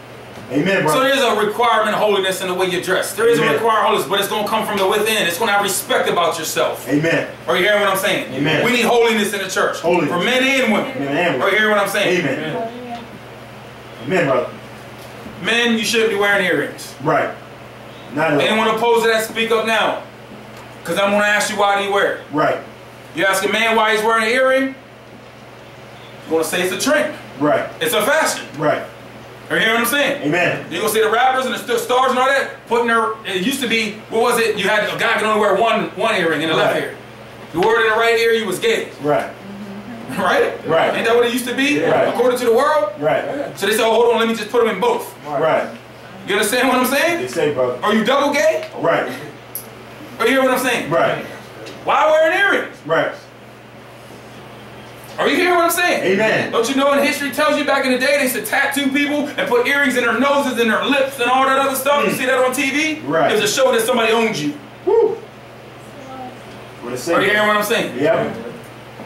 Amen, brother. So there's a requirement of holiness in the way you dress. There is a requirement of holiness, but it's going to come from the within. It's going to have respect about yourself. Amen. Are you hearing what I'm saying? Amen. We need holiness in the church. Holiness. For men and women. Amen and women. Are you hearing what I'm saying? Amen. Amen, brother. Men, you shouldn't be wearing earrings. Right. Not at. Anyone opposed to that, speak up now. Because I'm going to ask you why do you wear it. Right. You ask a man why he's wearing an earring, you're going to say it's a trend. Right. It's a fashion. Right. Are you hearing what I'm saying? Amen. You're going to see the rappers and the stars and all that putting their, it used to be, what was it? You had, a guy could only wear one, one earring in the left ear. You wore it in the right ear, you was gay. Right. *laughs* Right? Right. Ain't that what it used to be? Right. According to the world? Right. So they said, oh, hold on, let me just put them in both. Right. You understand what I'm saying? They say, brother. Are you double gay? Right. Or you hear what I'm saying? Right. Why wearing earrings? Right. Are you hearing what I'm saying? Amen. Don't you know in history tells you back in the day they used to tattoo people and put earrings in their noses and their lips and all that other stuff? You mm. see that on TV? Right. It was a show that somebody owned you. Woo. What it say? Are you hearing what I'm saying? Yep.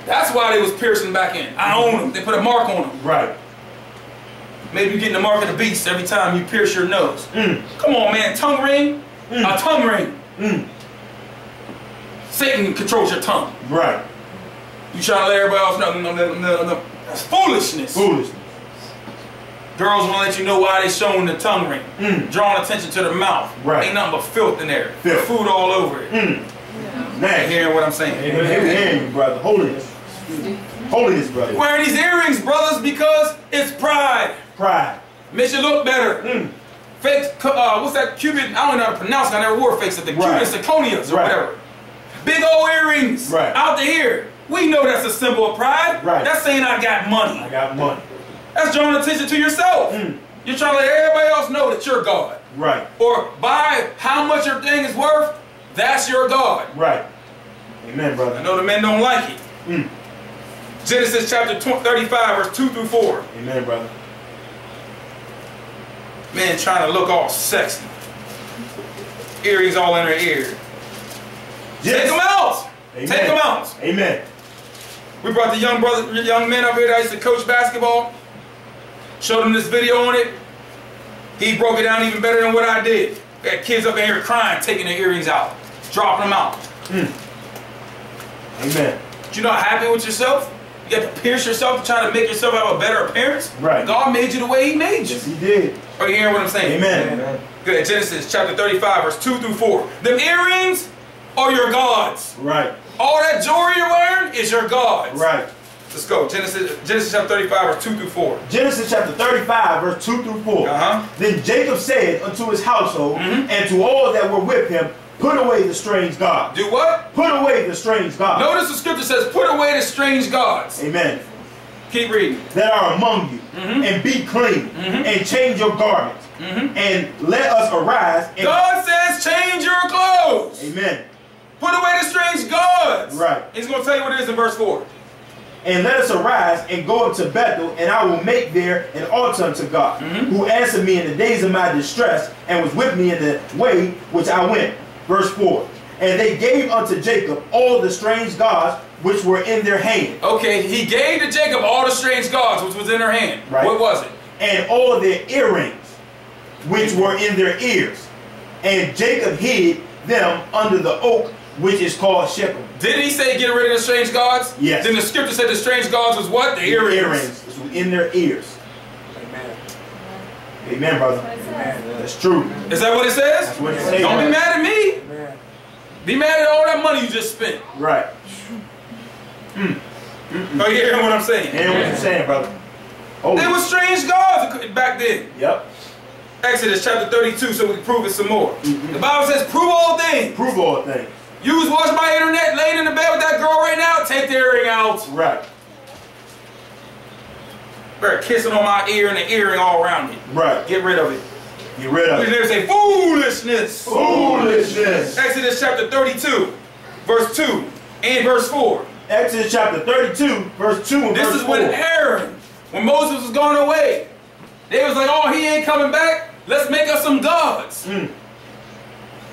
That's why they was piercing back in. I own them. They put a mark on them. Right. Maybe you're getting the mark of the beast every time you pierce your nose. Mm. Come on, man. Tongue ring? A tongue ring. Mm. Satan controls your tongue. Right. You trying to let everybody else know. No, no, no, no. That's foolishness. Foolishness. Girls want to let you know why they showing the tongue ring. Mm. Drawing attention to the mouth. Right. Ain't nothing but filth in there. Filth. Food all over it. Mm. You Man. hearing what I'm saying? Amen. Hearing you, brother. Holiness. Holiness, brother. Wearing these earrings, brothers, because it's pride. Pride. Makes you look better. Mm. Fake, uh, what's that Cuban? I don't know how to pronounce it. I never wore fakes. The Cuban Right. zirconias or Right. whatever. Big old earrings Right. out the here. We know that's a symbol of pride. Right. That's saying I got money. I got money. That's drawing attention to yourself. Mm. You're trying to let everybody else know that you're God. Right. Or by how much your thing is worth, that's your God. Right. Amen, brother. I know the men don't like it. Mm. Genesis chapter 20 35, verse 2 through 4. Amen, brother. Men trying to look all sexy. Earrings all in her ear. Take them out. Amen. Take them out. Amen. We brought the young brother, young men up here that used to coach basketball. Showed him this video on it. He broke it down even better than what I did. We had kids up in here crying, taking their earrings out, dropping them out. Hmm. Amen. But you're not happy with yourself? You got to pierce yourself to try to make yourself have a better appearance? Right. God made you the way He made you. Yes, he did. Are you hearing what I'm saying? Amen. Good. Genesis chapter 35, verse 2 through 4. Them earrings are your gods. Right. All that jewelry you're wearing is your gods. Right. Let's go. Genesis Genesis chapter 35, verse 2 through 4. Genesis chapter 35, verse 2 through 4. Uh-huh. Then Jacob said unto his household Mhm. and to all that were with him, Put away the strange gods. Do what? Put away the strange gods. Notice the scripture says, put away the strange gods. Amen. Keep reading. That are among you, Mhm. and be clean, Mhm. and change your garments, Mhm. and let us arise. And, God says, change your clothes. Amen. Put away the strange gods. Right. He's going to tell you what it is in verse 4. And let us arise and go up to Bethel, and I will make there an altar unto God, Mhm. who answered me in the days of my distress, and was with me in the way which I went. Verse 4. And they gave unto Jacob all the strange gods which were in their hand, Okay, he gave to Jacob all the strange gods which was in their hand. Right. What was it? and all their earrings which were in their ears. And Jacob hid them under the oak which is called Shechem. Did he say get rid of the strange gods? Yes. Then the scripture said the strange gods was what? The earrings. earrings was in their ears. Amen, Amen, brother. That's true. Is that what it says? That's what it says. Don't be mad at me. Be mad at all that money you just spent. Right. Mm. Oh you hearing what I'm saying? And what you saying, brother? Oh, There was strange gods back then. yep. Exodus chapter 32, so we can prove it some more. Mm-hmm. The Bible says, prove all things. Prove all things. You was watching my internet, laying in the bed with that girl right now, take the earring out. Right. Better kissing on my ear and the earring all around it. Right. Get rid of it. Get rid We of it. never say foolishness. Foolishness. Exodus chapter 32, verse 2 and verse 4. Exodus chapter 32, verse 2 and This verse is when Aaron, when Moses was going away, they was like, oh, he ain't coming back. Let's make us some gods. Mm.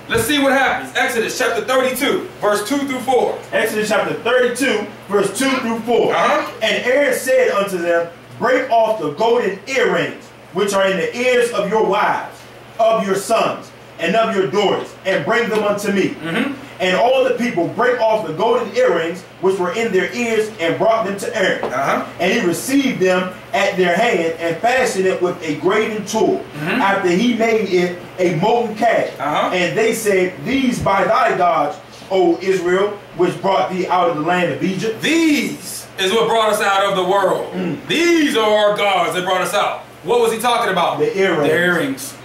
Let's see what happens. Exodus chapter 32, verse 2 through 4. Exodus chapter 32, verse 2 through 4. Uh-huh. And Aaron said unto them, Break off the golden earrings which are in the ears of your wives, of your sons, and of your daughters, and bring them unto me. Mhm. And all the people brake off the golden earrings which were in their ears and brought them to Aaron. Uh-huh. And he received them at their hand and fashioned it with a graving tool. Mhm. After he made it a molten calf. Uh-huh. And they said, These by thy gods, O Israel, which brought thee out of the land of Egypt. These is what brought us out of the world. Mm. These are our gods that brought us out. What was he talking about? The earrings. The earrings.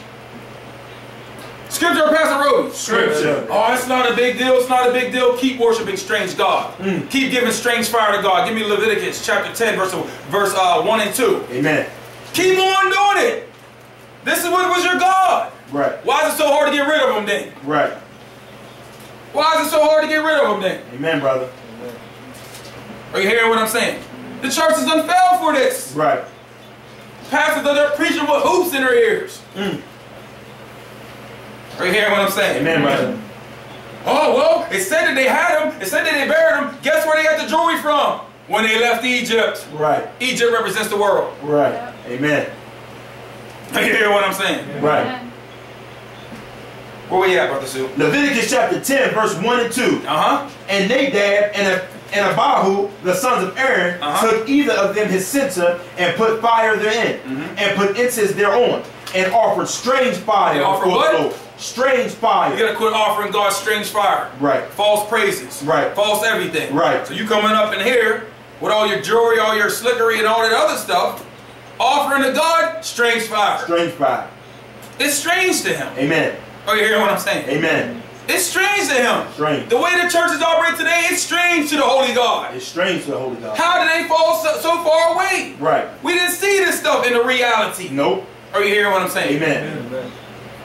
Scripture or Pastor Rody? Scripture. Oh, it's not a big deal. It's not a big deal. Keep worshiping strange God. Mm. Keep giving strange fire to God. Give me Leviticus chapter 10, verse, verse uh, 1 and 2. Amen. Keep on doing it. This is what was your God. Right. Why is it so hard to get rid of them then? Right. Why is it so hard to get rid of them then? Amen, brother. Are you hearing what I'm saying? The church has done fell for this. Right. Pastors are there preaching with hoops in their ears. Mm. Are you hearing what I'm saying? Amen, brother. Oh, well, it said that they had them. It said that they buried them. Guess where they got the jewelry from? When they left Egypt. Right. Egypt represents the world. Right. Amen. Are you hearing what I'm saying? Right. Where we at, Brother Sue? Leviticus chapter 10, verse 1 and 2. Uh-huh. And Nadab and, and Abihu, the sons of Aaron, Uh-huh. took either of them his censer and put fire therein, Mhm. and put incense thereon, and offered strange fire They offered what? the. Strange You gotta quit offering God strange fire. Right. False praises. Right. False everything. Right. So you coming up in here with all your jewelry, all your slickery, and all that other stuff, offering to God strange fire. Strange fire. It's strange to him. Amen. Are you hearing what I'm saying? Amen. It's strange to him. Strange. The way the churches operate today, it's strange to the Holy God. It's strange to the Holy God. How did they fall so, so far away? Right. We didn't see this stuff in the reality. Nope. Are you hearing what I'm saying? Amen.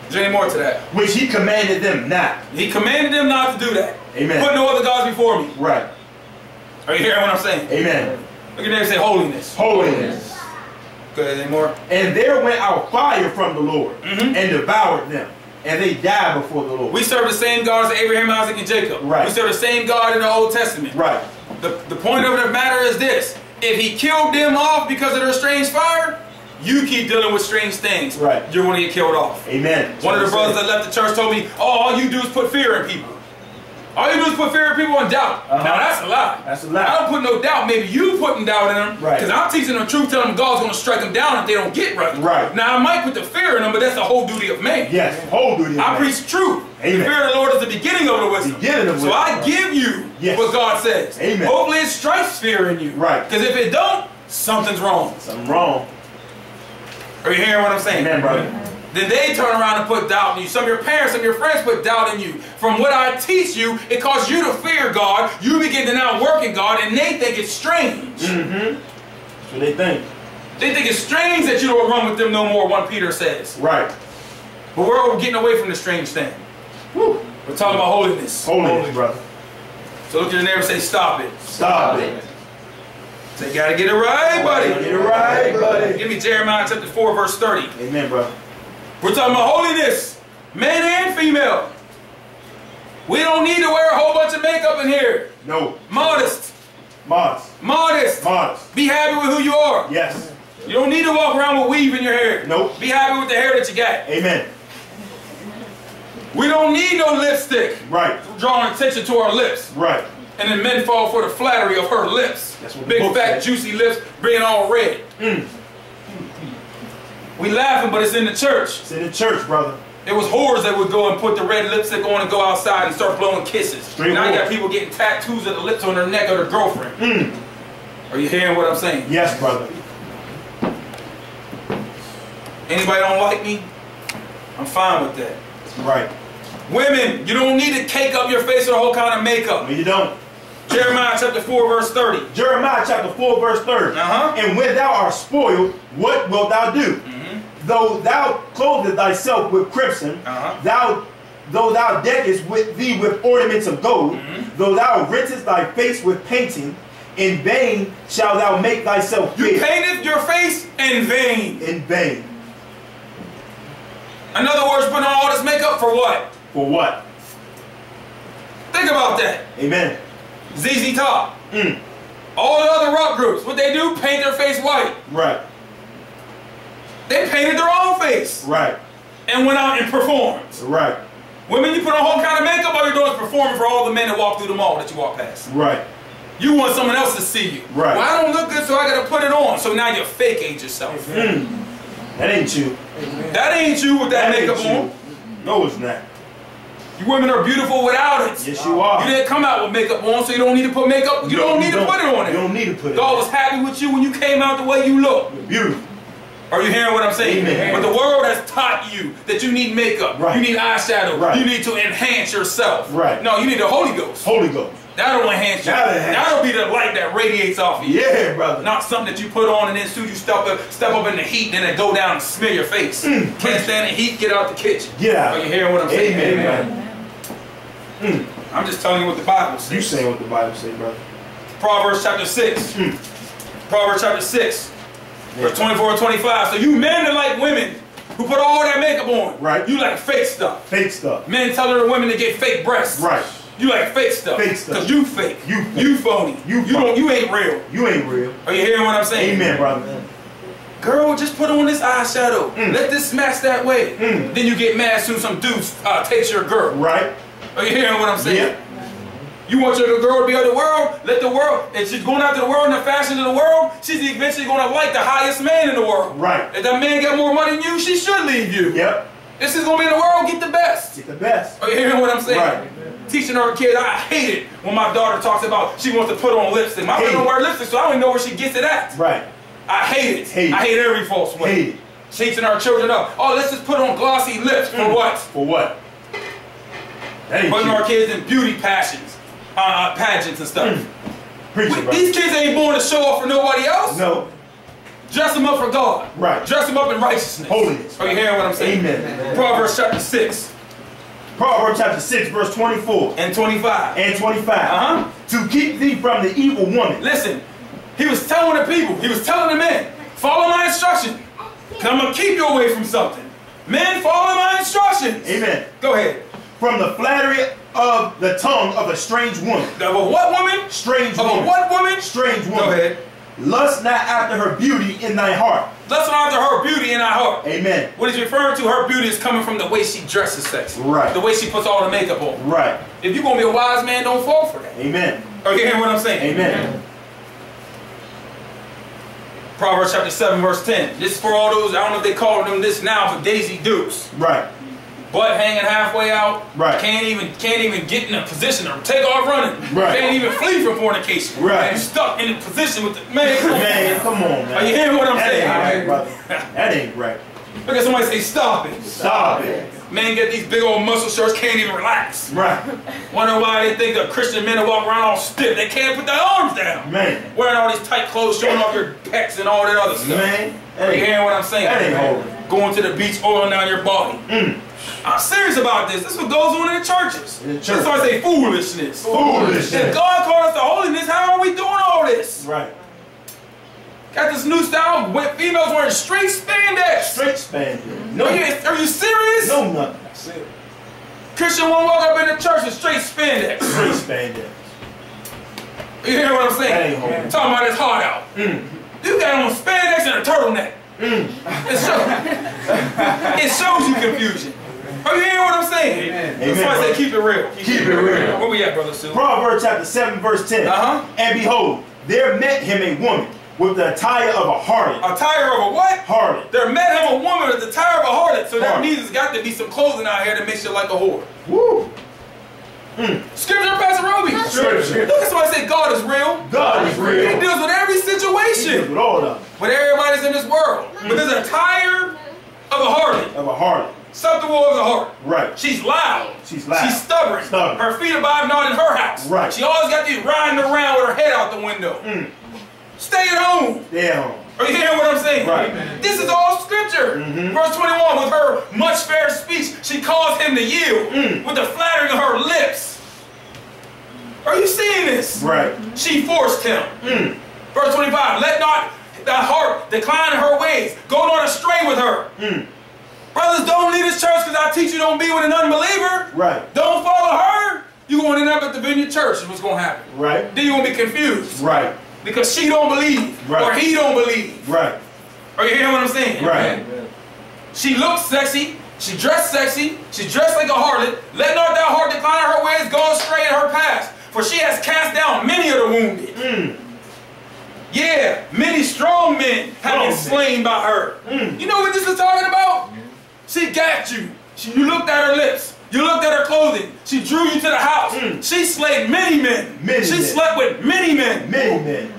Is there any more to that? Which he commanded them not. He commanded them not to do that. Amen. Put no other gods before me. Right. Are you hearing what I'm saying? Amen. Look at there and say holiness. Holiness. Good. Any more? And there went out fire from the Lord Mhm. and devoured them, and they died before the Lord. We serve the same God as Abraham, Isaac, and Jacob. Right. We serve the same God in the Old Testament. right. The, the point of the matter is this. If he killed them off because of their strange fire, you keep dealing with strange things. Right. You're going to get killed off. Amen. One of the brothers that left the church told me, oh, all you do is put fear in people. All you do is put fear in people in doubt. Uh-huh. Now that's a lie. That's a lie. I don't put no doubt. Maybe you putting doubt in them. Right. Because I'm teaching them the truth, telling them God's going to strike them down if they don't get right. Right. Now I might put the fear in them, but that's the whole duty of man. Yes. Whole duty. of I man. preach truth. Amen. The fear of the Lord is the beginning of the wisdom. Beginning of wisdom. so I give you Yes. what God says. Amen. Hopefully it strikes fear in you. Right. Because if it don't, something's wrong. Something wrong. Are you hearing what I'm saying? Amen, brother. Then they turn around and put doubt in you. Some of your parents, some of your friends put doubt in you. From what I teach you, it causes you to fear God. You begin to now work in God, and they think it's strange. Mm-hmm. That's what they think. They think it's strange that you don't run with them no more, 1 Peter says. Right. But we're getting away from the strange thing. Whew. We're talking about holiness. Holiness, brother. So look at your neighbor and say, stop it. Stop it. Say, gotta get it right, buddy. Get it right, buddy. Give me Jeremiah chapter 4, verse 30. Amen, brother. We're talking about holiness, men and female. We don't need to wear a whole bunch of makeup in here. No. Modest, Modest. modest. Modest. Be happy with who you are. Yes. You don't need to walk around with weave in your hair. Nope. Be happy with the hair that you got. Amen. We don't need no lipstick Right. drawing attention to our lips. Right. And then men fall for the flattery of her lips. That's what Big fat says. juicy lips being all red. Mm. We laughing, but it's in the church. It's in the church, brother. It was whores that would go and put the red lipstick on and go outside and start blowing kisses. Straight now you got people getting tattoos of the lips on their neck of their girlfriend. Mm. Are you hearing what I'm saying? Yes, brother. Anybody don't like me? I'm fine with that. Right. Women, you don't need to cake up your face with a whole kind of makeup. No, you don't. Jeremiah chapter 4, verse 30. Jeremiah chapter 4, verse 30. Uh-huh. And when thou art spoiled, what wilt thou do? Mm-hmm. Though thou clothest thyself with crimson, Uh-huh. thou though thou deckest with thee with ornaments of gold, Mm-hmm. though thou rentest thy face with painting, in vain shalt thou make thyself You painted your face in vain. In vain. In other words, putting on all this makeup for what? For what? Think about that. Amen. ZZ Top. Mm. All the other rock groups, what they do? Paint their face white. Right. They painted their own face Right. and went out and performed. Right. Women, you put on a whole kind of makeup, all you're doing is performing for all the men that walk through the mall that you walk past. Right. You want someone else to see you. Right. Well, I don't look good, so I gotta put it on. So now you're fake age yourself. Mm. That ain't you. That ain't you with that, That makeup on. No, it's not. You women are beautiful without it. Yes, you are. You didn't come out with makeup on, so you don't need to put makeup. You No, don't need to put it on You it. don't need to put it God was happy with you when you came out the way you look. You're beautiful. Are you hearing what I'm saying? Amen. But the world has taught you that you need makeup, Right. you need eyeshadow, Right. you need to enhance yourself. Right. No, you need the Holy Ghost. Holy Ghost. That'll enhance you. That'll enhance That'll be the light that radiates off of you. Yeah, brother. Not something that you put on and then soon you step up, step up in the heat, then it go down and smear your face. Can't stand the heat, get out the kitchen. Get out. Are you hearing what I'm saying? Amen, brother. I'm just telling you what the Bible says. You saying what the Bible says, brother. Proverbs chapter 6. Hmm. Proverbs chapter 6, verse Yeah. 24 or 25. So you men are like women who put all that makeup on. Right. You like fake stuff. Fake stuff. Men tell other women to get fake breasts. Right. You like fake stuff. Fake stuff. Cause you fake. You fake. You phony. You you don't. You ain't real. You ain't real. Are you hearing what I'm saying? Amen, brother. Girl, just put on this eyeshadow. Mm. Let this match that way. Mm. Then you get mad soon some dude uh, takes your girl. Right? Are you hearing what I'm saying? Yeah. You want your girl to be of the world? Let the world, if she's going after the world and the fashion of the world, she's eventually going to like the highest man in the world. Right. If that man got more money than you, she should leave you. Yep. This is going to be in the world, get the best. Get the best. Are you hearing what I'm saying? Right. Teaching her kids, I hate it when my daughter talks about she wants to put on lipstick. My daughter don't wear lipstick, so I don't even know where she gets it at. Right. I hate it. Hate. I hate every false way. Hate it. Teaching our children up. Oh, let's just put on glossy lips. For Mm. what? For what? That ain't Putting our kids in beauty passions, uh, uh, pageants and stuff. Preach it. These kids ain't born to show off for nobody else. No. Dress them up for God. Right. Dress them up in righteousness. Holiness. Are you hearing what I'm saying? Amen. Proverbs chapter 6 Proverbs chapter 6, verse 24 and 25. and 25. Uh-huh. To keep thee from the evil woman. Listen, he was telling the people, he was telling the men, follow my instruction. Cause I'm gonna keep you away from something. Men, follow my instructions. Amen. Go ahead. From the flattery of the tongue of a strange woman. Of a what woman? Strange Of a woman. what woman? Strange woman. Go ahead. Lust not after her beauty in thy heart. Let's not after her beauty in our heart. Amen. What he's referring to, her beauty is coming from the way she dresses sexy. Right. The way she puts all the makeup on. Right. If you're gonna be a wise man, don't fall for that. Amen. Are you hearing what I'm saying? Amen. Proverbs chapter 7, verse 10. This is for all those, I don't know if they call them this now, but Daisy Dukes. Right. Butt hanging halfway out. Right. Can't even can't even get in a position to take off running. Right. Can't even flee from fornication. Right. And stuck in a position with the man. come on. Man, come on, man. Are you hearing what I'm that saying? ain't right, brother. That ain't right. Look at somebody say, stop it. Stop it. Man get these big old muscle shirts, can't even relax. Right. Wonder why they think that Christian men walk around all stiff. They can't put their arms down. Man. Wearing all these tight clothes, showing off your pecs and all that other stuff. Man. That Are you hearing what I'm saying? that ain't holy. Going to the beach, oiling down your body. Mm. I'm serious about this. This is what goes on in the churches. In the church. That's why I say foolishness. Foolishness. If God called us to holiness, how are we doing all this? Right. Got this new style with females wearing straight spandex. Straight spandex. No. Are you, are you serious? No nothing. Christian won't walk up in the church with straight spandex. Straight spandex. You hear what I'm saying? That ain't holy. Talking about it's hot out. Mm. You got on spandex and a turtleneck. Mm. It, shows, *laughs* it shows you confusion. Are you hearing what I'm saying? Amen, That's why I say keep it real. Keep it real. Where we at, Brother Sue? Proverbs chapter 7, verse 10. Uh-huh. And behold, there met him a woman with the attire of a harlot. A tire of a what? Harlot. There met him a woman with the tire of a harlot. So that means there's got to be some clothing out here that makes you like a whore. Woo. Scripture, Pastor Roby. Scripture. Look at somebody say God is real. God is real. He deals with every He deals situation. with all of them. With everybody's in this world. But there's a tire of a harlot. Of a harlot. Susceptible of the heart. Right. She's loud. She's loud. She's stubborn. Stubborn. Her feet are bobbing not in her house. Right. She always got these riding around with her head out the window. Mm. Stay at home. Damn. Are you hearing what I'm saying? Right. This is all scripture. Mhm. Verse 21, with her much fair speech, she caused him to yield Mm. with the flattering of her lips. Are you seeing this? Right. She forced him. Mm. Verse 25, let not thy heart decline in her ways. Go not astray with her. Brothers, don't leave this church because I teach you don't be with an unbeliever. Right. Don't follow her. You're going to end up at the Vineyard Church is what's going to happen. Right. Then you're going to be confused Right. because she don't believe Right. or he don't believe. Right. Are you hearing what I'm saying? Right. She looks sexy. She dressed sexy. She dressed like a harlot. Let not that heart decline in her ways, go astray in her past. For she has cast down many of the wounded. Mm. Yeah, many strong men have been Strong men. slain by her. Mm. You know what this is talking about? Got you. She, you looked at her lips. You looked at her clothing. She drew you to the house. Mm. She slayed many men. Many she men. slept with many men. Many men.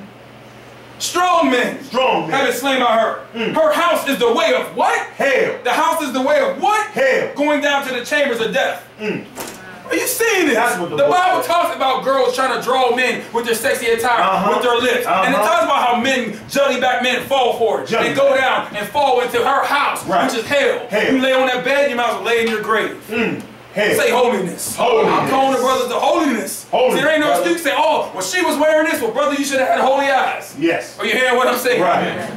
Strong men. Strong men. Have it slain by her. Mm. Her house is the way of what? Hell. The house is the way of what? Hell. Going down to the chambers of death. Mm. Are you seeing this? That's what the the Bible talks about girls trying to draw men with their sexy attire, Uh-huh. with their lips. And it Uh-huh. talks about how men, jelly back men, fall for it. Jelly They go back. down and fall into her house, Right. which is hell. Hell. You lay on that bed, you might as well lay in your grave. Mm. Hell. Say holiness. Holiness. I'm calling the brothers to holiness. Holiness, See, there ain't no brother. excuse. Say, oh, well, she was wearing this. Well, brother, you should have had holy eyes. Yes. Are you hearing what I'm saying? Right.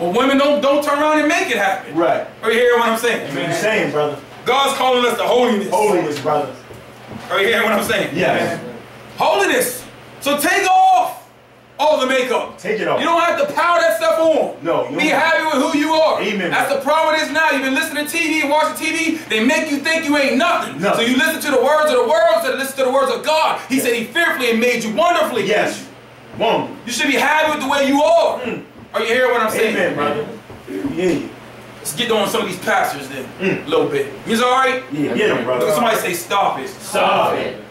Well, women don't don't turn around and make it happen. Right. Are you hearing what I'm saying? What you saying, brother? God's calling us to holiness. Holiness, brother. Are you hearing what I'm saying? Yes. Holiness. So take off all the makeup. Take it off. You don't have to power that stuff on. No, Be happy with who you are. Amen, That's brother. the problem with this now. You've been listening to TV and watching TV. They make you think you ain't nothing. Nothing. So you listen to the words of the world instead of listen to the words of God. He said he fearfully and made you wonderfully. Yes. Woman. You should be happy with the way you are. Mm. Are you hearing what I'm saying? Amen, brother. Yeah. Let's get on some of these pastors then. Mm. A little bit. He's all right? Yeah. Get him, Look brother. at somebody say stop it. Stop it.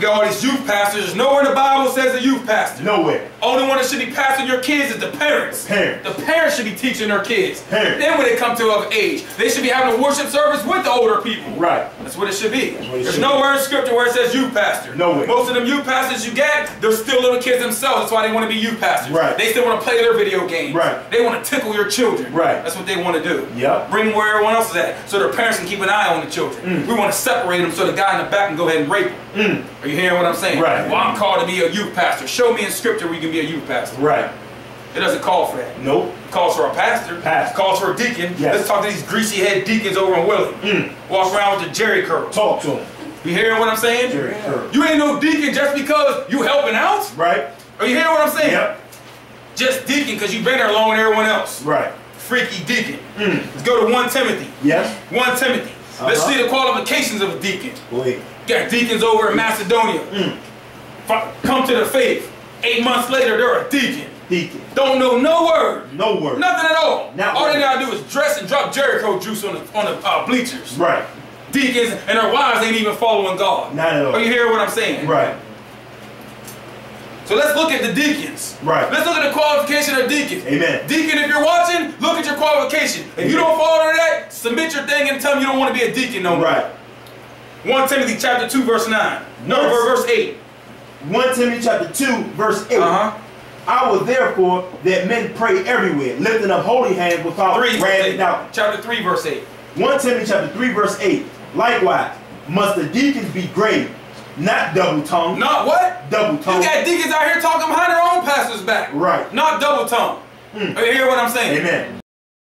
We got all these youth pastors. There's nowhere in the Bible says a youth pastor. Nowhere. Only one that should be pastoring your kids is the parents. Parents. The parents should be teaching their kids. Parents. Then when they come to of age, they should be having a worship service with the older people. Right. That's what it should be. it There's should nowhere in scripture where it says youth pastor. Nowhere. Most of them youth pastors you get, they're still little kids themselves. That's why they want to be youth pastors. Right. They still want to play their video games. Right. They want to tickle your children. Right. That's what they want to do. Yep. Bring them where everyone else is at, so their parents can keep an eye on the children. Mm. We want to separate them so the guy in the back can go ahead and rape them. Mm. Are you hearing what I'm saying? Right. Well, I'm called to be a youth pastor. Show me in scripture where you can be a youth pastor. Right. It doesn't call for that. Nope. It calls for a pastor. Pastor. It calls for a deacon. Yes. Let's talk to these greasy head deacons over in Wheeling. Mm. Walk around with the Jerry curl. Talk to him. You hearing what I'm saying? Jerry curl. You ain't no deacon just because you helping out. Right. Are you hearing what I'm saying? Yep. Just deacon because you've been there longer than everyone else. Right. Freaky deacon. Mm. Let's go to 1 Timothy. Yes. 1 Timothy. Let's Uh-huh. see the qualifications of a deacon. Boy. Got deacons over in Macedonia. Mm. Come to the faith. Eight months later, they're a deacon. Deacon. Don't know no word. No word. Nothing at all. Not all they gotta do is dress and drop Jericho juice on the on the uh, bleachers. Right. Deacons and their wives ain't even following God. Not at all. Are you hearing what I'm saying? Right. So let's look at the deacons. Right. Let's look at the qualification of deacons. Amen. Deacon, if you're watching, look at your qualification. If you don't fall under that, submit your thing and tell them you don't want to be a deacon no more. Right. 1 Timothy chapter 2, verse 9. No, verse 8. 1 Timothy chapter 2, verse 8. Uh-huh. I will therefore that men pray everywhere, lifting up holy hands without 3, verse wrath 8. Chapter 3, verse 8. 1 Timothy chapter 3, verse 8. Likewise, must the deacons be grave, not double tongued. Not what? Double tongued. You got deacons out here talking behind their own pastor's back. Right. Not double tongued. Mm. You hear what I'm saying? Amen.